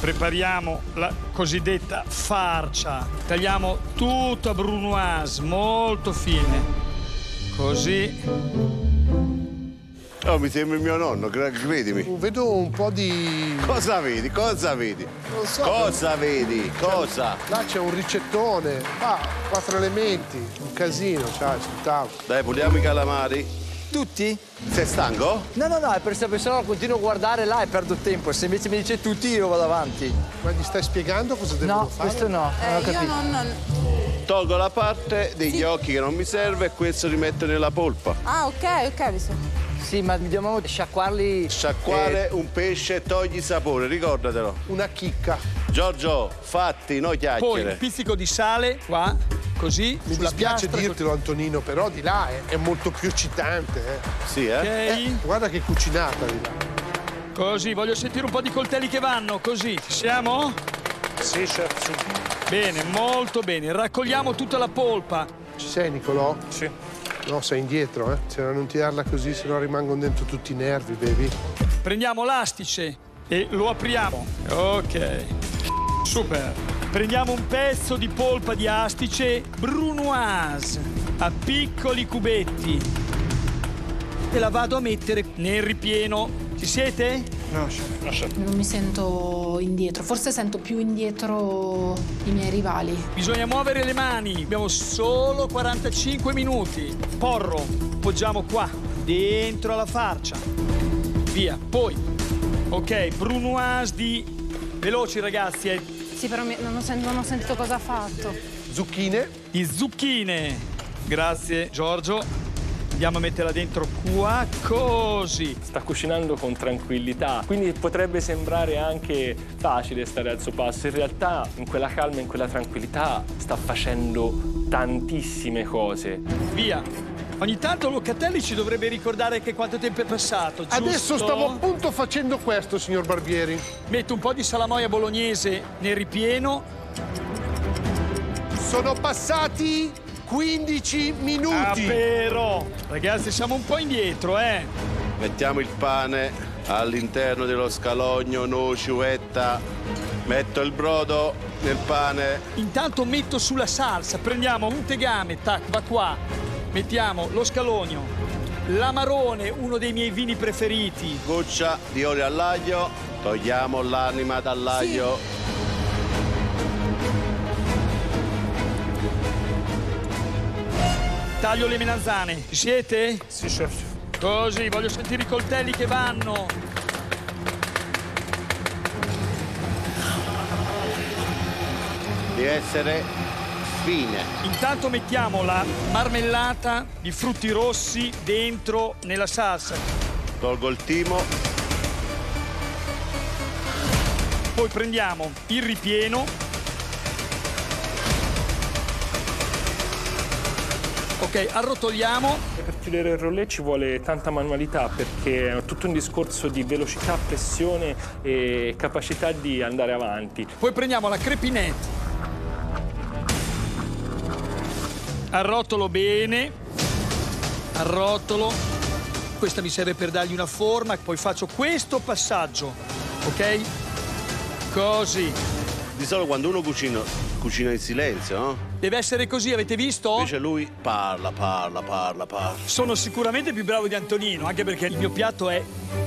Prepariamo la cosiddetta farcia. Tagliamo tutto a brunoise, molto fine. Così. Oh, mi sembra il mio nonno, cre- credimi. Vedo un po' di... Cosa vedi? Cosa vedi? Non so. Cosa vedi? Cosa? Là c'è un ricettone, ah, quattro elementi, un casino, c'hai sul tavolo. Dai, puliamo i calamari. Tutti? Sei stanco? No, no, no, è per se no continuo a guardare là e perdo tempo. Se invece mi dice tutti io vado avanti. Ma gli stai spiegando cosa devono No, fare? questo no, non ho Eh, io capito. non, non- Tolgo la parte degli occhi che non mi serve e questo rimetto nella polpa. Ah, ok, ok, visto. Sì, ma dobbiamo sciacquarli. Sciacquare Eh. un pesce togli sapore, ricordatelo. Una chicca. Giorgio, fatti, no Poi chiacchiere. un pizzico di sale qua, così, Mi sulla dispiace piastra. dirtelo Antonino, però di là è, è molto più eccitante. Eh. Sì, eh? Ok. Eh, guarda che cucinata di là. Così, voglio sentire un po' di coltelli che vanno, così. Ci siamo? Sì, chef, sì. Bene, molto bene. Raccogliamo tutta la polpa. Ci sei Nicolò? Sì. No, sei indietro, eh. Se non tirarla così, se no rimangono dentro tutti i nervi, baby. Prendiamo l'astice e lo apriamo. Ok. Super. Prendiamo un pezzo di polpa di astice brunoise a piccoli cubetti e la vado a mettere nel ripieno. Ci siete? No, chef. No, chef. Non mi sento indietro, forse sento più indietro i miei rivali. Bisogna muovere le mani. Abbiamo solo 45 minuti. Porro, poggiamo qua, dentro alla farcia. Via. Poi, ok, brunoise di... Veloci ragazzi, eh. Sì, però non, ho sen- non ho sentito cosa ha fatto. Zucchine? di zucchine. Grazie Giorgio. Andiamo a metterla dentro qua, così. Sta cucinando con tranquillità, quindi potrebbe sembrare anche facile stare al suo passo. In realtà, in quella calma, in quella tranquillità, sta facendo tantissime cose. Via. Ogni tanto Locatelli ci dovrebbe ricordare che quanto tempo è passato, giusto? Adesso stavo appunto facendo questo, signor Barbieri. Metto un po' di salamoia bolognese nel ripieno. Sono passati 15 Ah, minuti. però! Ragazzi, siamo un po' indietro, eh. Mettiamo il pane all'interno dello scalogno, noci, uvetta. Metto il brodo nel pane. Intanto metto sulla salsa, prendiamo un tegame, tac, va qua. Mettiamo lo scalogno, l'amarone, uno dei miei vini preferiti. Goccia di olio all'aglio. Togliamo l'anima dall'aglio. Taglio le melanzane. Ci siete? Sì, chef. Così, voglio sentire i coltelli che vanno. Deve essere fine. Intanto mettiamo la marmellata di frutti rossi dentro nella salsa. Tolgo il timo. Poi prendiamo il ripieno. Ok, arrotoliamo. Per chiudere il rollè ci vuole tanta manualità perché è tutto un discorso di velocità, pressione e capacità di andare avanti. Poi prendiamo la crepinette. Arrotolo bene. Arrotolo. Questa mi serve per dargli una forma. Poi faccio questo passaggio. Ok? Così. Di solito quando uno cucina, cucina in silenzio, no? Deve essere così, avete visto? Invece lui parla, parla, parla, parla. Sono sicuramente più bravo di Antonino, anche perché il mio piatto è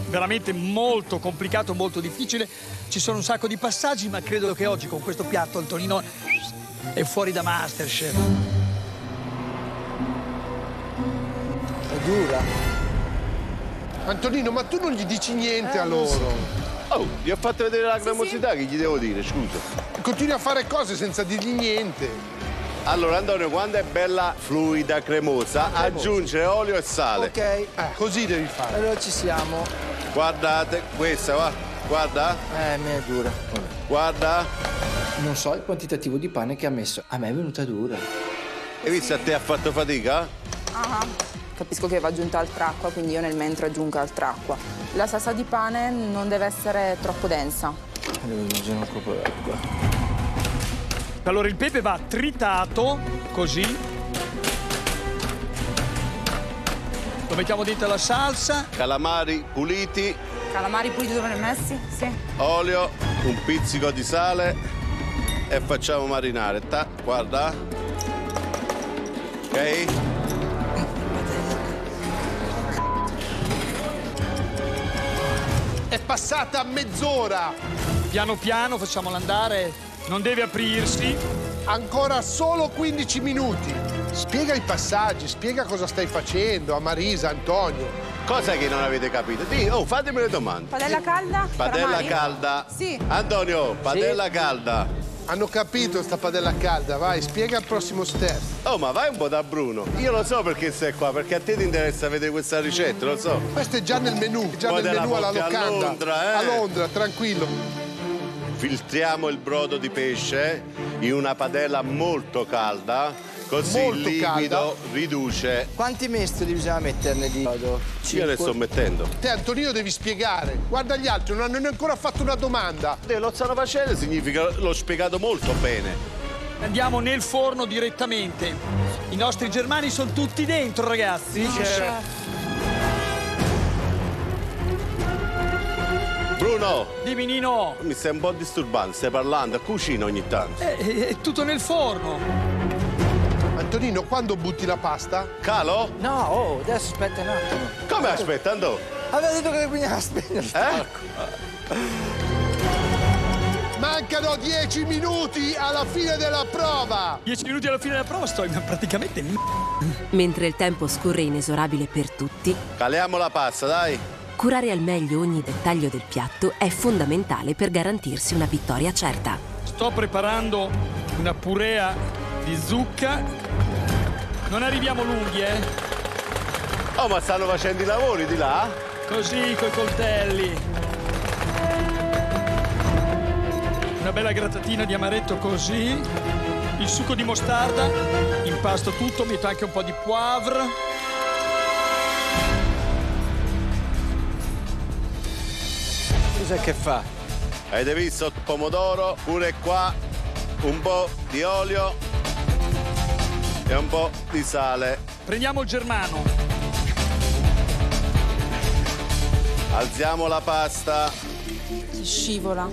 veramente molto complicato, molto difficile. Ci sono un sacco di passaggi, ma credo che oggi con questo piatto Antonino è fuori da Masterchef. Dura. Antonino, ma tu non gli dici niente a loro. Oh, gli ho fatto vedere la cremosità, che gli devo dire, scusa. Continui a fare cose senza dirgli niente. Allora, Antonio, quando è bella fluida, cremosa, aggiungere olio e sale. Ok, Eh, così devi fare. allora ci siamo. Guardate, questa, va. Guarda, Eh, mi è dura. Guarda. Non so il quantitativo di pane che ha messo. A me è venuta dura. Hai visto a te ha fatto fatica? Ah, Capisco che va aggiunta altra acqua, quindi io nel mentre aggiungo altra acqua. La salsa di pane non deve essere troppo densa. Devo aggiungere un colpo d'acqua. Allora il pepe va tritato, così. Lo mettiamo dentro la salsa. Calamari puliti, Calamari puliti dove li hai messi? Sì. olio, un pizzico di sale e facciamo marinare. Ta, guarda. Ok? È passata mezz'ora. Piano piano facciamolo andare. Non deve aprirsi. Ancora solo 15 minuti. Spiega i passaggi, spiega cosa stai facendo a Marisa, Antonio. Cosa che non avete capito? Dì, oh, fatemi le domande. Padella calda? Padella calda. Sì. Antonio, padella calda. Hanno capito sta padella calda, vai, spiega il prossimo step. Oh, ma vai un po' da Bruno. Io lo so perché sei qua, perché a te ti interessa vedere questa ricetta, lo so. Questo è già nel menù, già Poi nel menù alla porti a locanda. Londra, eh? A Londra, tranquillo. Filtriamo il brodo di pesce in una padella molto calda, così Molto il liquido calda. riduce. Quanti mestoli bisogna metterne di brodo? Io le sto mettendo. Te Antonino devi spiegare. Guarda gli altri, non hanno ancora fatto una domanda. Te lo stanno facendo significa l'ho spiegato molto bene. Andiamo nel forno direttamente. I nostri germani sono tutti dentro, ragazzi. Bruno, Dimmi Nino, mi stai un po' disturbando, stai parlando, cucina ogni tanto. è, è tutto nel forno. Antonino, quando butti la pasta? Calo? No, oh, adesso aspetta un attimo. Come aspetta, andò? Aveva detto che bisognava [laughs] spegnere il talco. Mancano dieci minuti alla fine della prova. Dieci minuti alla fine della prova sto praticamente... [laughs] Mentre il tempo scorre inesorabile per tutti, Caliamo la pasta, dai. curare al meglio ogni dettaglio del piatto è fondamentale per garantirsi una vittoria certa. Sto preparando una purea di zucca. Non arriviamo lunghi, eh? Oh, ma stanno facendo i lavori di là? Così, coi coltelli. Una bella grattatina di amaretto così. Il succo di mostarda. Impasto tutto, metto anche un po' di poivre. Cos'è che fa? Avete visto il pomodoro? Pure qua un po' di olio e un po' di sale. Prendiamo il germano. Alziamo la pasta, Scivola.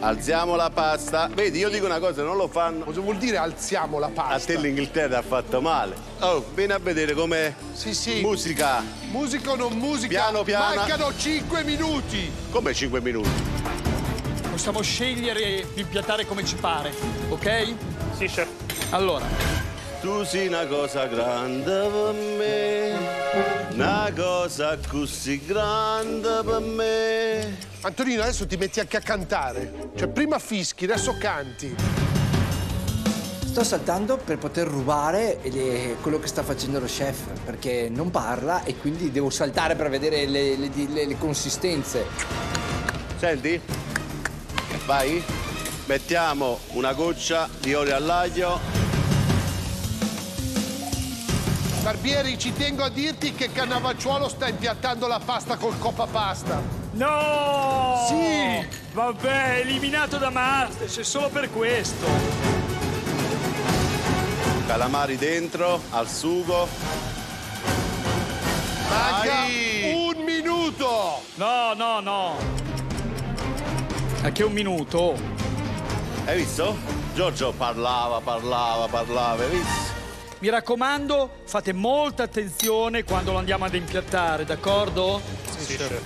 alziamo la pasta. Vedi, io dico una cosa, non lo fanno. Cosa vuol dire alziamo la A pasta? te l'Inghilterra ha fatto male. Oh, vieni a vedere come Sì, sì. musica. Musica o non musica? Piano, piano. Mancano cinque minuti. Come 5 minuti? Possiamo scegliere di impiattare come ci pare, ok? Sì, chef. Allora, Tu sei una cosa grande per me, una cosa così grande per me. Antonino, adesso ti metti anche a cantare. Cioè, prima fischi, adesso canti. Sto saltando per poter rubare le- quello che sta facendo lo chef, perché non parla e quindi devo saltare per vedere le, le- le- le consistenze. Senti? Vai. Mettiamo una goccia di olio all'aglio. Barbieri, ci tengo a dirti che Cannavacciuolo sta impiattando la pasta col coppa pasta. No! Sì! Vabbè, eliminato da Masterchef solo per questo. Calamari dentro, al sugo. Manca un minuto! No, no, no. Anche un minuto. Hai visto? Giorgio parlava, parlava, parlava, hai visto? Mi raccomando, fate molta attenzione quando lo andiamo ad impiattare, d'accordo? Sì, chef.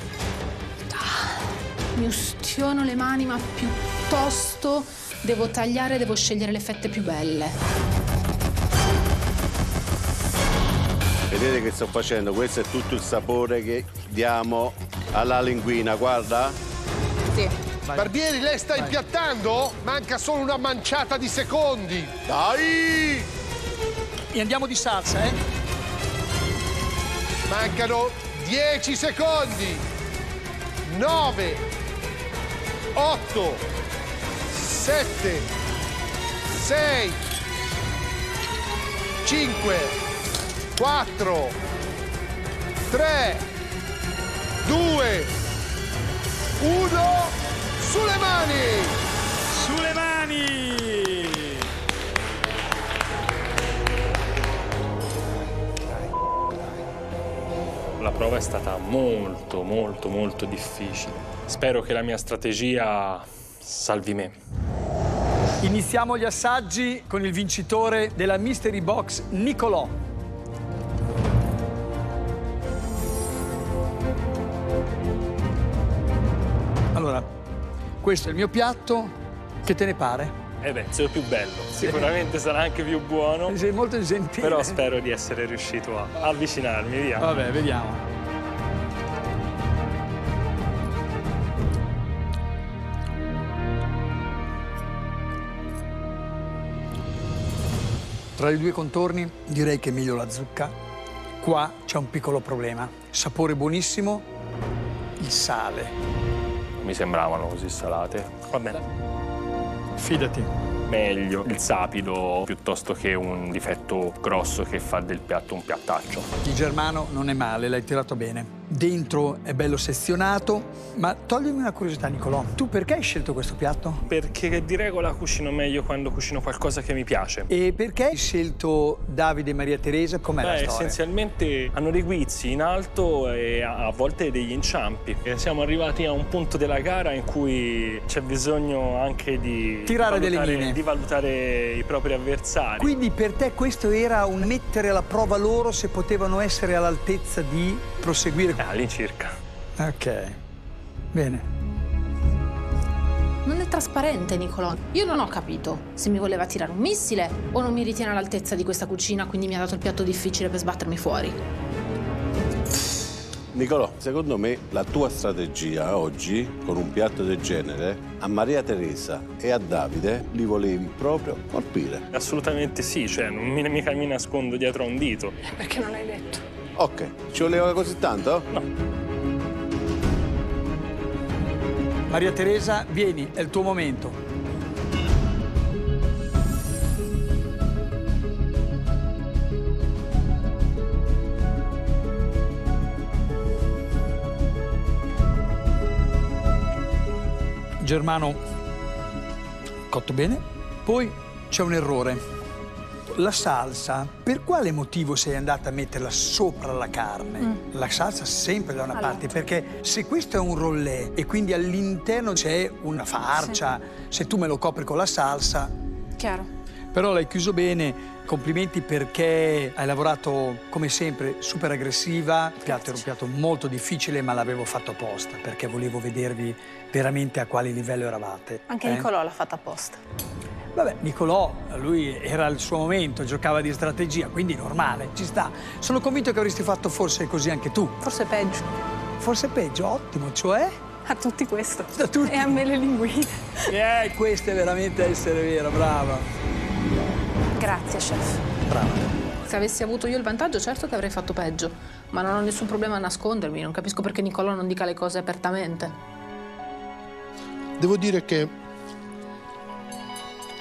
Mi ustiono le mani, ma piuttosto devo tagliare, devo scegliere le fette più belle. Vedete che sto facendo? Questo è tutto il sapore che diamo alla linguina, guarda. Sì. Barbieri, lei sta impiattando? Manca solo una manciata di secondi. Dai! E andiamo di salsa, eh? Mancano 10 secondi. 9, 8, 7, 6, 5, 4, 3, 2, 1. Sulle mani! Sulle mani! La prova è stata molto, molto, molto difficile. Spero che la mia strategia salvi me. Iniziamo gli assaggi con il vincitore della Mystery Box, Nicolò. Allora, questo è il mio piatto. Che te ne pare? Eh beh, sono più bello. Sicuramente sarà anche più buono. Sei molto gentile. Però spero di essere riuscito a avvicinarmi, via. Vabbè, vediamo. Tra i due contorni direi che è meglio la zucca. Qua c'è un piccolo problema. Sapore buonissimo, il sale. Mi sembravano così salate. Va bene. Fidati. Meglio il sapido piuttosto che un difetto grosso che fa del piatto un piattaccio. Il germano non è male, l'hai tirato bene. Dentro è bello sezionato, ma toglimi una curiosità Nicolò, tu perché hai scelto questo piatto? Perché di regola cucino meglio quando cucino qualcosa che mi piace. E perché hai scelto Davide e Maria Teresa? Com'è Beh, la storia? essenzialmente hanno dei guizzi in alto e a volte degli inciampi. E siamo arrivati a un punto della gara in cui c'è bisogno anche di Tirare delle mine. di valutare i propri avversari. Quindi per te questo era un mettere alla prova loro se potevano essere all'altezza di proseguire? All'incirca. Ok, bene. Non è trasparente, Nicolò. Io non ho capito se mi voleva tirare un missile o non mi ritiene all'altezza di questa cucina, quindi mi ha dato il piatto difficile per sbattermi fuori. Nicolò, secondo me la tua strategia oggi, con un piatto del genere, a Maria Teresa e a Davide li volevi proprio colpire. Assolutamente sì, cioè non mi, mica mi nascondo dietro a un dito. Perché non l'hai detto? Ok, ci voleva così tanto? No. Maria Teresa, vieni, è il tuo momento. Germano cotto bene. Poi c'è un errore. La salsa, per quale motivo sei andata a metterla sopra la carne? Mm. La salsa sempre da una Allora. parte, perché se questo è un rollè e quindi all'interno c'è una farcia, se tu me lo copri con la salsa, Chiaro. però l'hai chiuso bene. Complimenti perché hai lavorato come sempre super aggressiva. Il piatto era un piatto molto difficile, ma l'avevo fatto apposta perché volevo vedervi veramente a quale livello eravate. Anche eh? Nicolò l'ha fatta apposta. Vabbè, Nicolò, lui era il suo momento, giocava di strategia, quindi normale, ci sta. Sono convinto che avresti fatto forse così anche tu. Forse peggio. Forse peggio, ottimo, cioè? A tutti questo. Da tutti. E a me le linguine. Eh, questo è veramente essere vera, brava. Grazie, chef. Brava. Se avessi avuto io il vantaggio, certo che avrei fatto peggio, ma non ho nessun problema a nascondermi. Non capisco perché Nicolò non dica le cose apertamente. Devo dire che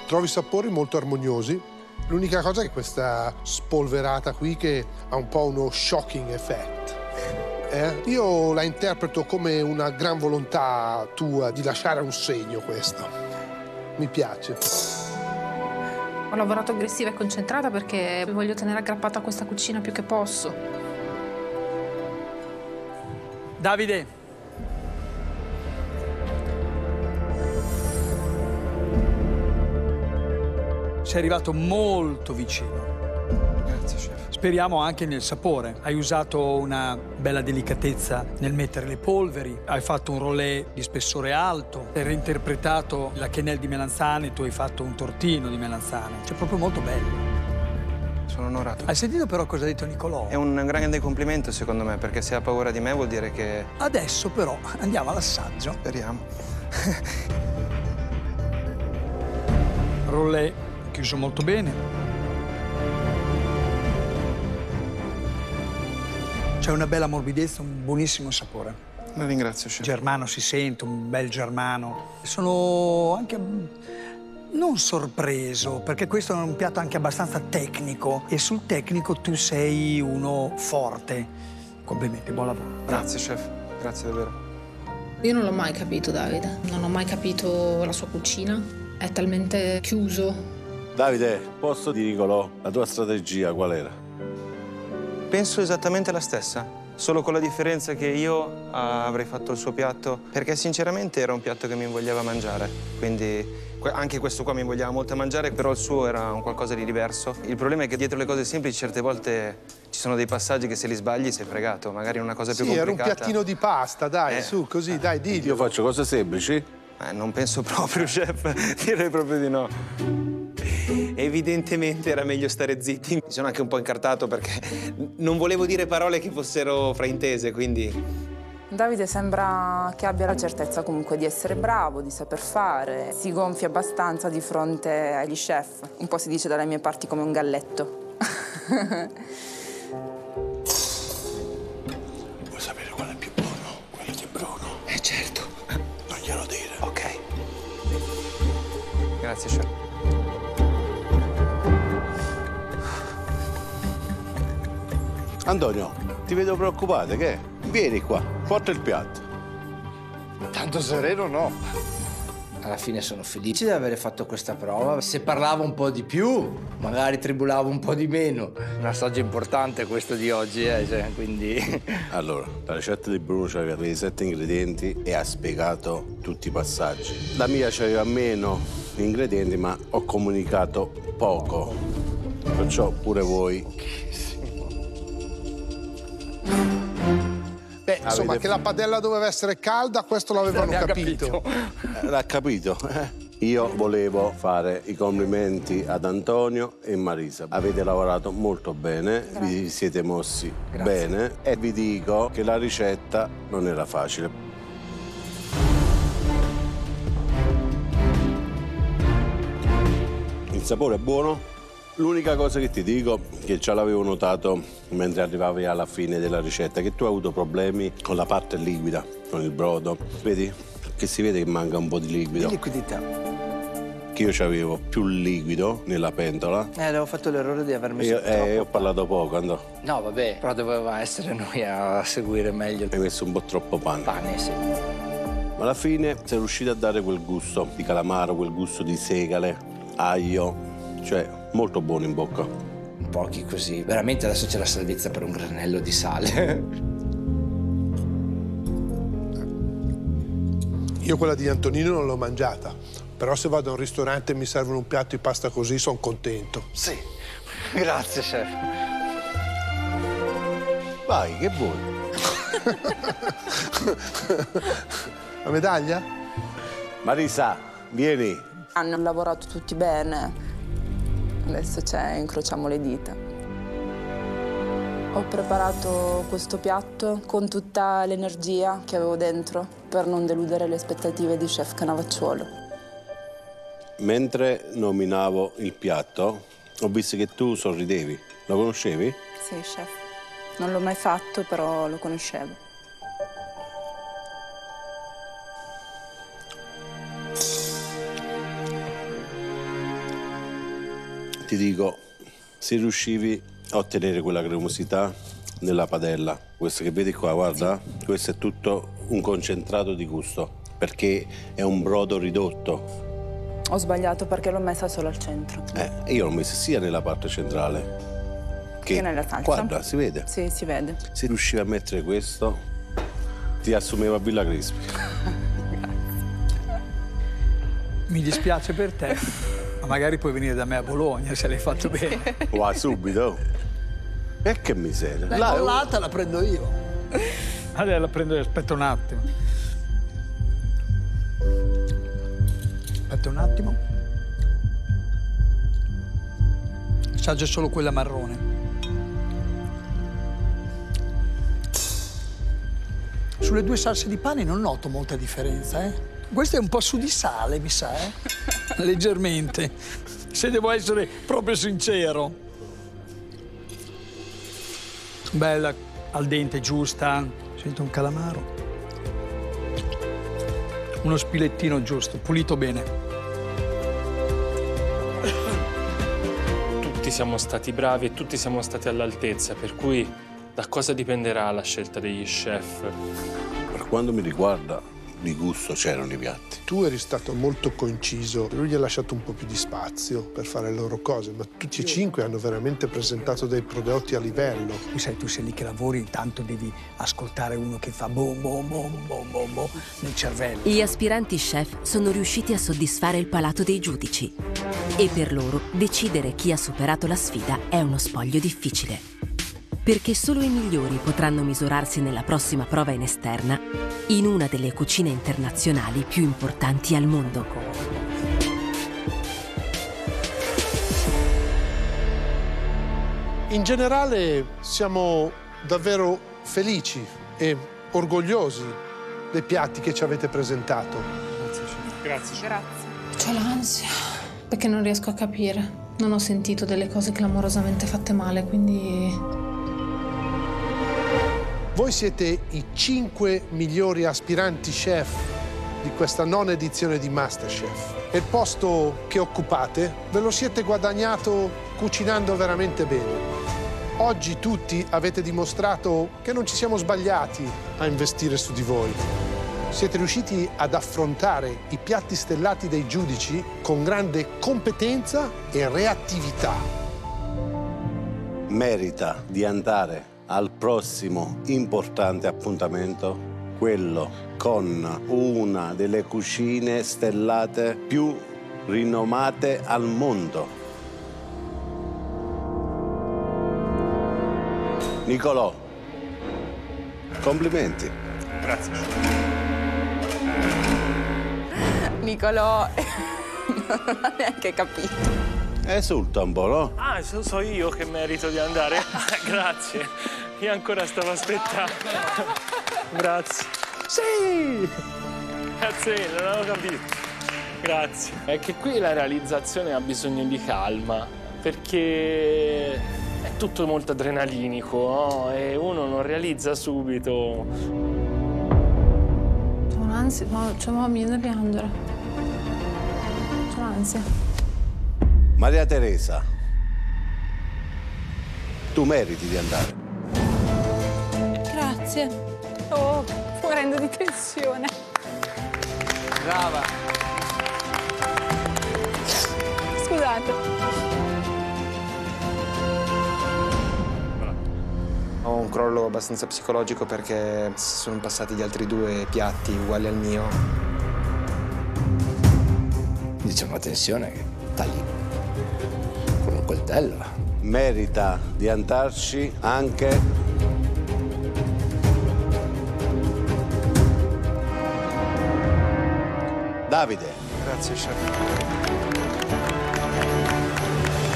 trovo i sapori molto armoniosi. L'unica cosa è questa spolverata qui che ha un po' uno shocking effect. Eh? Io la interpreto come una gran volontà tua di lasciare un segno questo. Mi piace. Ho lavorato aggressiva e concentrata perché voglio tenere aggrappata a questa cucina più che posso. Davide. Sei arrivato molto vicino. Grazie, chef. Speriamo anche nel sapore. Hai usato una bella delicatezza nel mettere le polveri, hai fatto un rollè di spessore alto, hai reinterpretato la quenelle di melanzane, tu hai fatto un tortino di melanzane. Cioè, proprio molto bello. Sono onorato. Hai sentito però cosa ha detto Nicolò? È un grande complimento secondo me, perché se ha paura di me vuol dire che... Adesso però andiamo all'assaggio. Speriamo. Rollè chiuso molto bene. C'è una bella morbidezza, un buonissimo sapore. La ringrazio, chef. Germano si sente, un bel germano. Sono anche non sorpreso, perché questo è un piatto anche abbastanza tecnico e sul tecnico tu sei uno forte. Complimenti, buon lavoro. Grazie, chef. Grazie davvero. Io non l'ho mai capito, Davide. Non ho mai capito la sua cucina. È talmente chiuso. Davide, posso di Nicolò, la tua strategia qual era? Penso esattamente la stessa, solo con la differenza che io ah, avrei fatto il suo piatto, perché sinceramente era un piatto che mi invogliava a mangiare, quindi anche questo qua mi invogliava molto a mangiare, però il suo era un qualcosa di diverso. Il problema è che dietro le cose semplici certe volte ci sono dei passaggi che se li sbagli sei fregato, magari una cosa più Sì, era un complicata. piattino di pasta, dai, Eh. su, così, dai, digli. Io faccio cose semplici? Eh, non penso proprio, [laughs] chef, direi proprio di no. Evidentemente era meglio stare zitti. Mi sono anche un po' incartato perché non volevo dire parole che fossero fraintese, quindi Davide sembra che abbia la certezza comunque di essere bravo, di saper fare. Si gonfia abbastanza di fronte agli chef. Un po' si dice dalle mie parti come un galletto. [laughs] Vuoi sapere qual è il più buono? Quello di Bruno. Eh certo. Non glielo dire. Ok. Grazie, chef. Antonio, ti vedo preoccupato, che? è? Vieni qua, porta il piatto. Tanto sereno no. Alla fine sono felice di aver fatto questa prova. Se parlavo un po' di più, magari tribulavo un po' di meno. Un assaggio importante questo di oggi, eh, cioè, quindi... [laughs] Allora, la ricetta di Bruno aveva i sette ingredienti e ha spiegato tutti i passaggi. La mia aveva meno ingredienti, ma ho comunicato poco. Perciò pure voi insomma, Avete- che la padella doveva essere calda, questo l'avevano [laughs] L'abbiamo capito. Eh, L'ha capito. eh? Io volevo fare i complimenti ad Antonio e Marisa. Avete lavorato molto bene, vi siete mossi bene e vi dico che la ricetta non era facile. Il sapore è buono. L'unica cosa che ti dico, che già l'avevo notato mentre arrivavi alla fine della ricetta, è che tu hai avuto problemi con la parte liquida, con il brodo. Vedi? Che si vede che manca un po' di liquido. liquidità. Che io avevo più liquido nella pentola. Eh, avevo fatto l'errore di aver messo Io, troppo. eh, ho parlato poco, andò. No, vabbè, però doveva essere noi a seguire meglio. Hai messo un po' troppo pane. Pane, sì. Ma alla fine sei riuscito a dare quel gusto di calamaro, quel gusto di segale, aglio, cioè molto buono in bocca. Pochi così. Veramente adesso c'è la salvezza per un granello di sale. [laughs] Io quella di Antonino non l'ho mangiata, però se vado a un ristorante e mi servono un piatto di pasta così, sono contento. Sì, grazie chef. Vai, che vuoi? [laughs] La medaglia? Marisa, vieni. Hanno lavorato tutti bene. Adesso c'è, incrociamo le dita. Ho preparato questo piatto con tutta l'energia che avevo dentro per non deludere le aspettative di chef Canavacciuolo. Mentre nominavo il piatto, ho visto che tu sorridevi. Lo conoscevi? Sì, chef. Non l'ho mai fatto, però lo conoscevo. Ti dico, se riuscivi a ottenere quella cremosità nella padella, questo che vedi qua, guarda, questo è tutto un concentrato di gusto, perché è un brodo ridotto. Ho sbagliato perché l'ho messa solo al centro. Eh, e io l'ho messo sia nella parte centrale che Che nella salsa. Guarda, si vede. Sì, si vede. Se riuscivi a mettere questo, ti assumeva Villa Crispi. Mi dispiace per te, [laughs] ma magari puoi venire da me a Bologna se l'hai fatto bene. [laughs] Va subito. E che miseria. La bollata la prendo io. Allora la prendo, aspetta un attimo. Aspetta un attimo. Assaggio solo quella marrone. Sulle due salse di pane non noto molta differenza, eh. Questo è un po' su di sale, mi sa, eh? [laughs] Leggermente. Se devo essere proprio sincero. Bella, al dente giusta. Sento un calamaro. Uno spilettino giusto, pulito bene. Tutti siamo stati bravi e tutti siamo stati all'altezza, per cui da cosa dipenderà la scelta degli chef? Per quanto mi riguarda, di gusto c'erano i piatti. Tu eri stato molto conciso, lui gli ha lasciato un po' più di spazio per fare le loro cose, ma tutti e cinque hanno veramente presentato dei prodotti a livello. Tu sai, tu sei lì che lavori, intanto devi ascoltare uno che fa boom, boom, boom, boom, boom, boom nel cervello. Gli aspiranti chef sono riusciti a soddisfare il palato dei giudici e per loro decidere chi ha superato la sfida è uno spoglio difficile. Perché solo i migliori potranno misurarsi nella prossima prova in esterna in una delle cucine internazionali più importanti al mondo. In generale siamo davvero felici e orgogliosi dei piatti che ci avete presentato. Grazie. C'ho l'ansia perché non riesco a capire. Non ho sentito delle cose clamorosamente fatte male, quindi Voi siete i cinque migliori aspiranti chef di questa nona edizione di Masterchef. E il posto che occupate ve lo siete guadagnato cucinando veramente bene. Oggi tutti avete dimostrato che non ci siamo sbagliati a investire su di voi. Siete riusciti ad affrontare i piatti stellati dei giudici con grande competenza e reattività. Merita di andare al prossimo importante appuntamento, quello con una delle cucine stellate più rinomate al mondo. Nicolò, complimenti. Grazie. Nicolò [laughs] non ha neanche capito. Esulta un po', no? Ah, so, so io che merito di andare. [laughs] Grazie. Io ancora stavo aspettando. Grazie. Sì! Grazie, non avevo capito. Grazie. È che qui la realizzazione ha bisogno di calma, perché è tutto molto adrenalinico, no? E uno non realizza subito. ho un'ansia. Ma cioè, ma mi viene da piangere. C'ho l'ansia. Maria Teresa, tu meriti di andare. Grazie. Oh, morendo di tensione. Brava. Scusate. Ho un crollo abbastanza psicologico perché sono passati gli altri due piatti uguali al mio. Dice una tensione che tagli con un coltello. Merita di andarci anche Davide. Grazie, chef.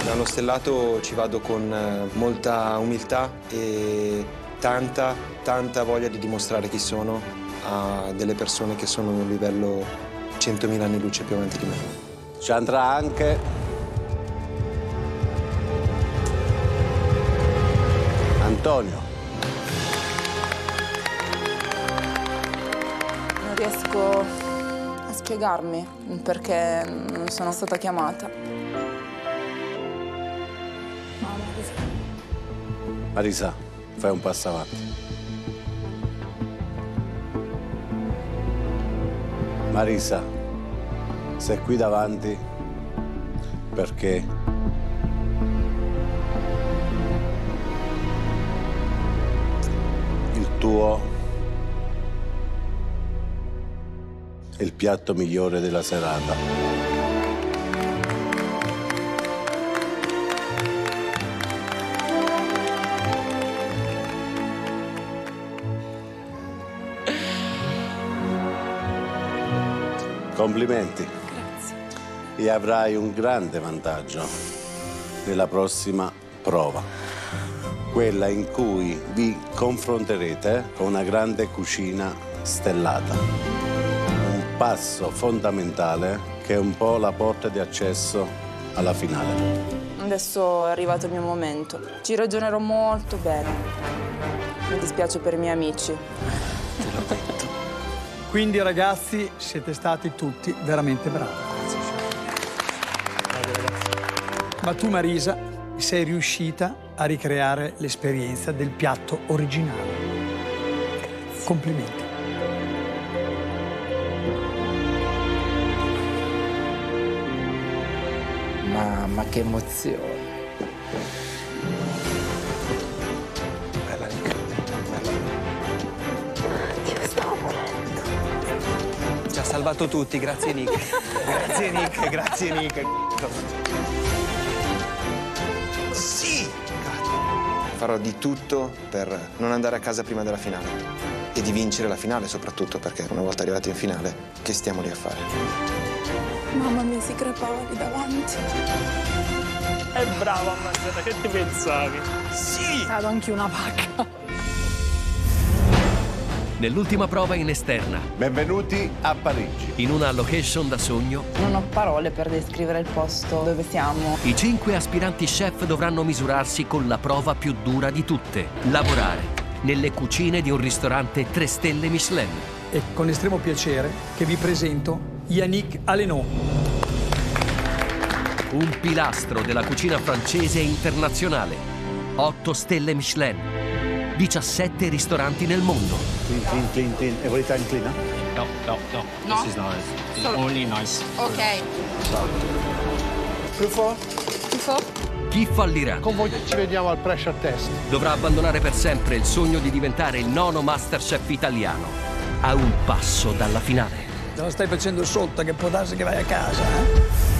Da uno stellato ci vado con eh, molta umiltà e tanta, tanta voglia di dimostrare chi sono a delle persone che sono a un livello 100.000 anni luce più avanti di me. Ci andrà anche Antonio. Non riesco a spiegarmi perché non sono stata chiamata. Marisa, fai un passo avanti. Marisa, sei qui davanti perché il tuo piatto migliore della serata. Complimenti. Grazie. E avrai un grande vantaggio nella prossima prova, quella in cui vi confronterete con una grande cucina stellata. Passo fondamentale che è un po' la porta di accesso alla finale. Adesso è arrivato il mio momento. Ci ragionerò molto bene. Mi dispiace per i miei amici. Quindi ragazzi siete stati tutti veramente bravi. Ma tu Marisa sei riuscita a ricreare l'esperienza del piatto originale. Complimenti. Mamma che emozione. Ci ha salvato tutti, grazie Nick. grazie Nick, grazie Nick. Sì! Farò di tutto per non andare a casa prima della finale. E di vincere la finale soprattutto, perché una volta arrivati in finale, che stiamo lì a fare? Mamma mia, si crepava lì davanti. È brava, Margherita, che ti pensavi? Sì! Vado anche una vacca. nell'ultima prova in esterna. Benvenuti a Parigi. In una location da sogno, Non ho parole per descrivere il posto dove siamo. i cinque aspiranti chef dovranno misurarsi con la prova più dura di tutte, lavorare nelle cucine di un ristorante 3 stelle Michelin. E con estremo piacere che vi presento Yannick Aleno. Un pilastro della cucina francese e internazionale. 8 stelle Michelin. 17 ristoranti nel mondo. Clean, clean, clean, clean. Every time clean, eh? No, no, no. No? This is nice. It's Solo- only nice. Ok. Truffaut? Chi fallirà? Con voi ci vediamo al pressure test. Dovrà abbandonare per sempre il sogno di diventare il nono Masterchef italiano. A un passo dalla finale. Te la stai facendo sotto che può darsi che vai a casa, eh?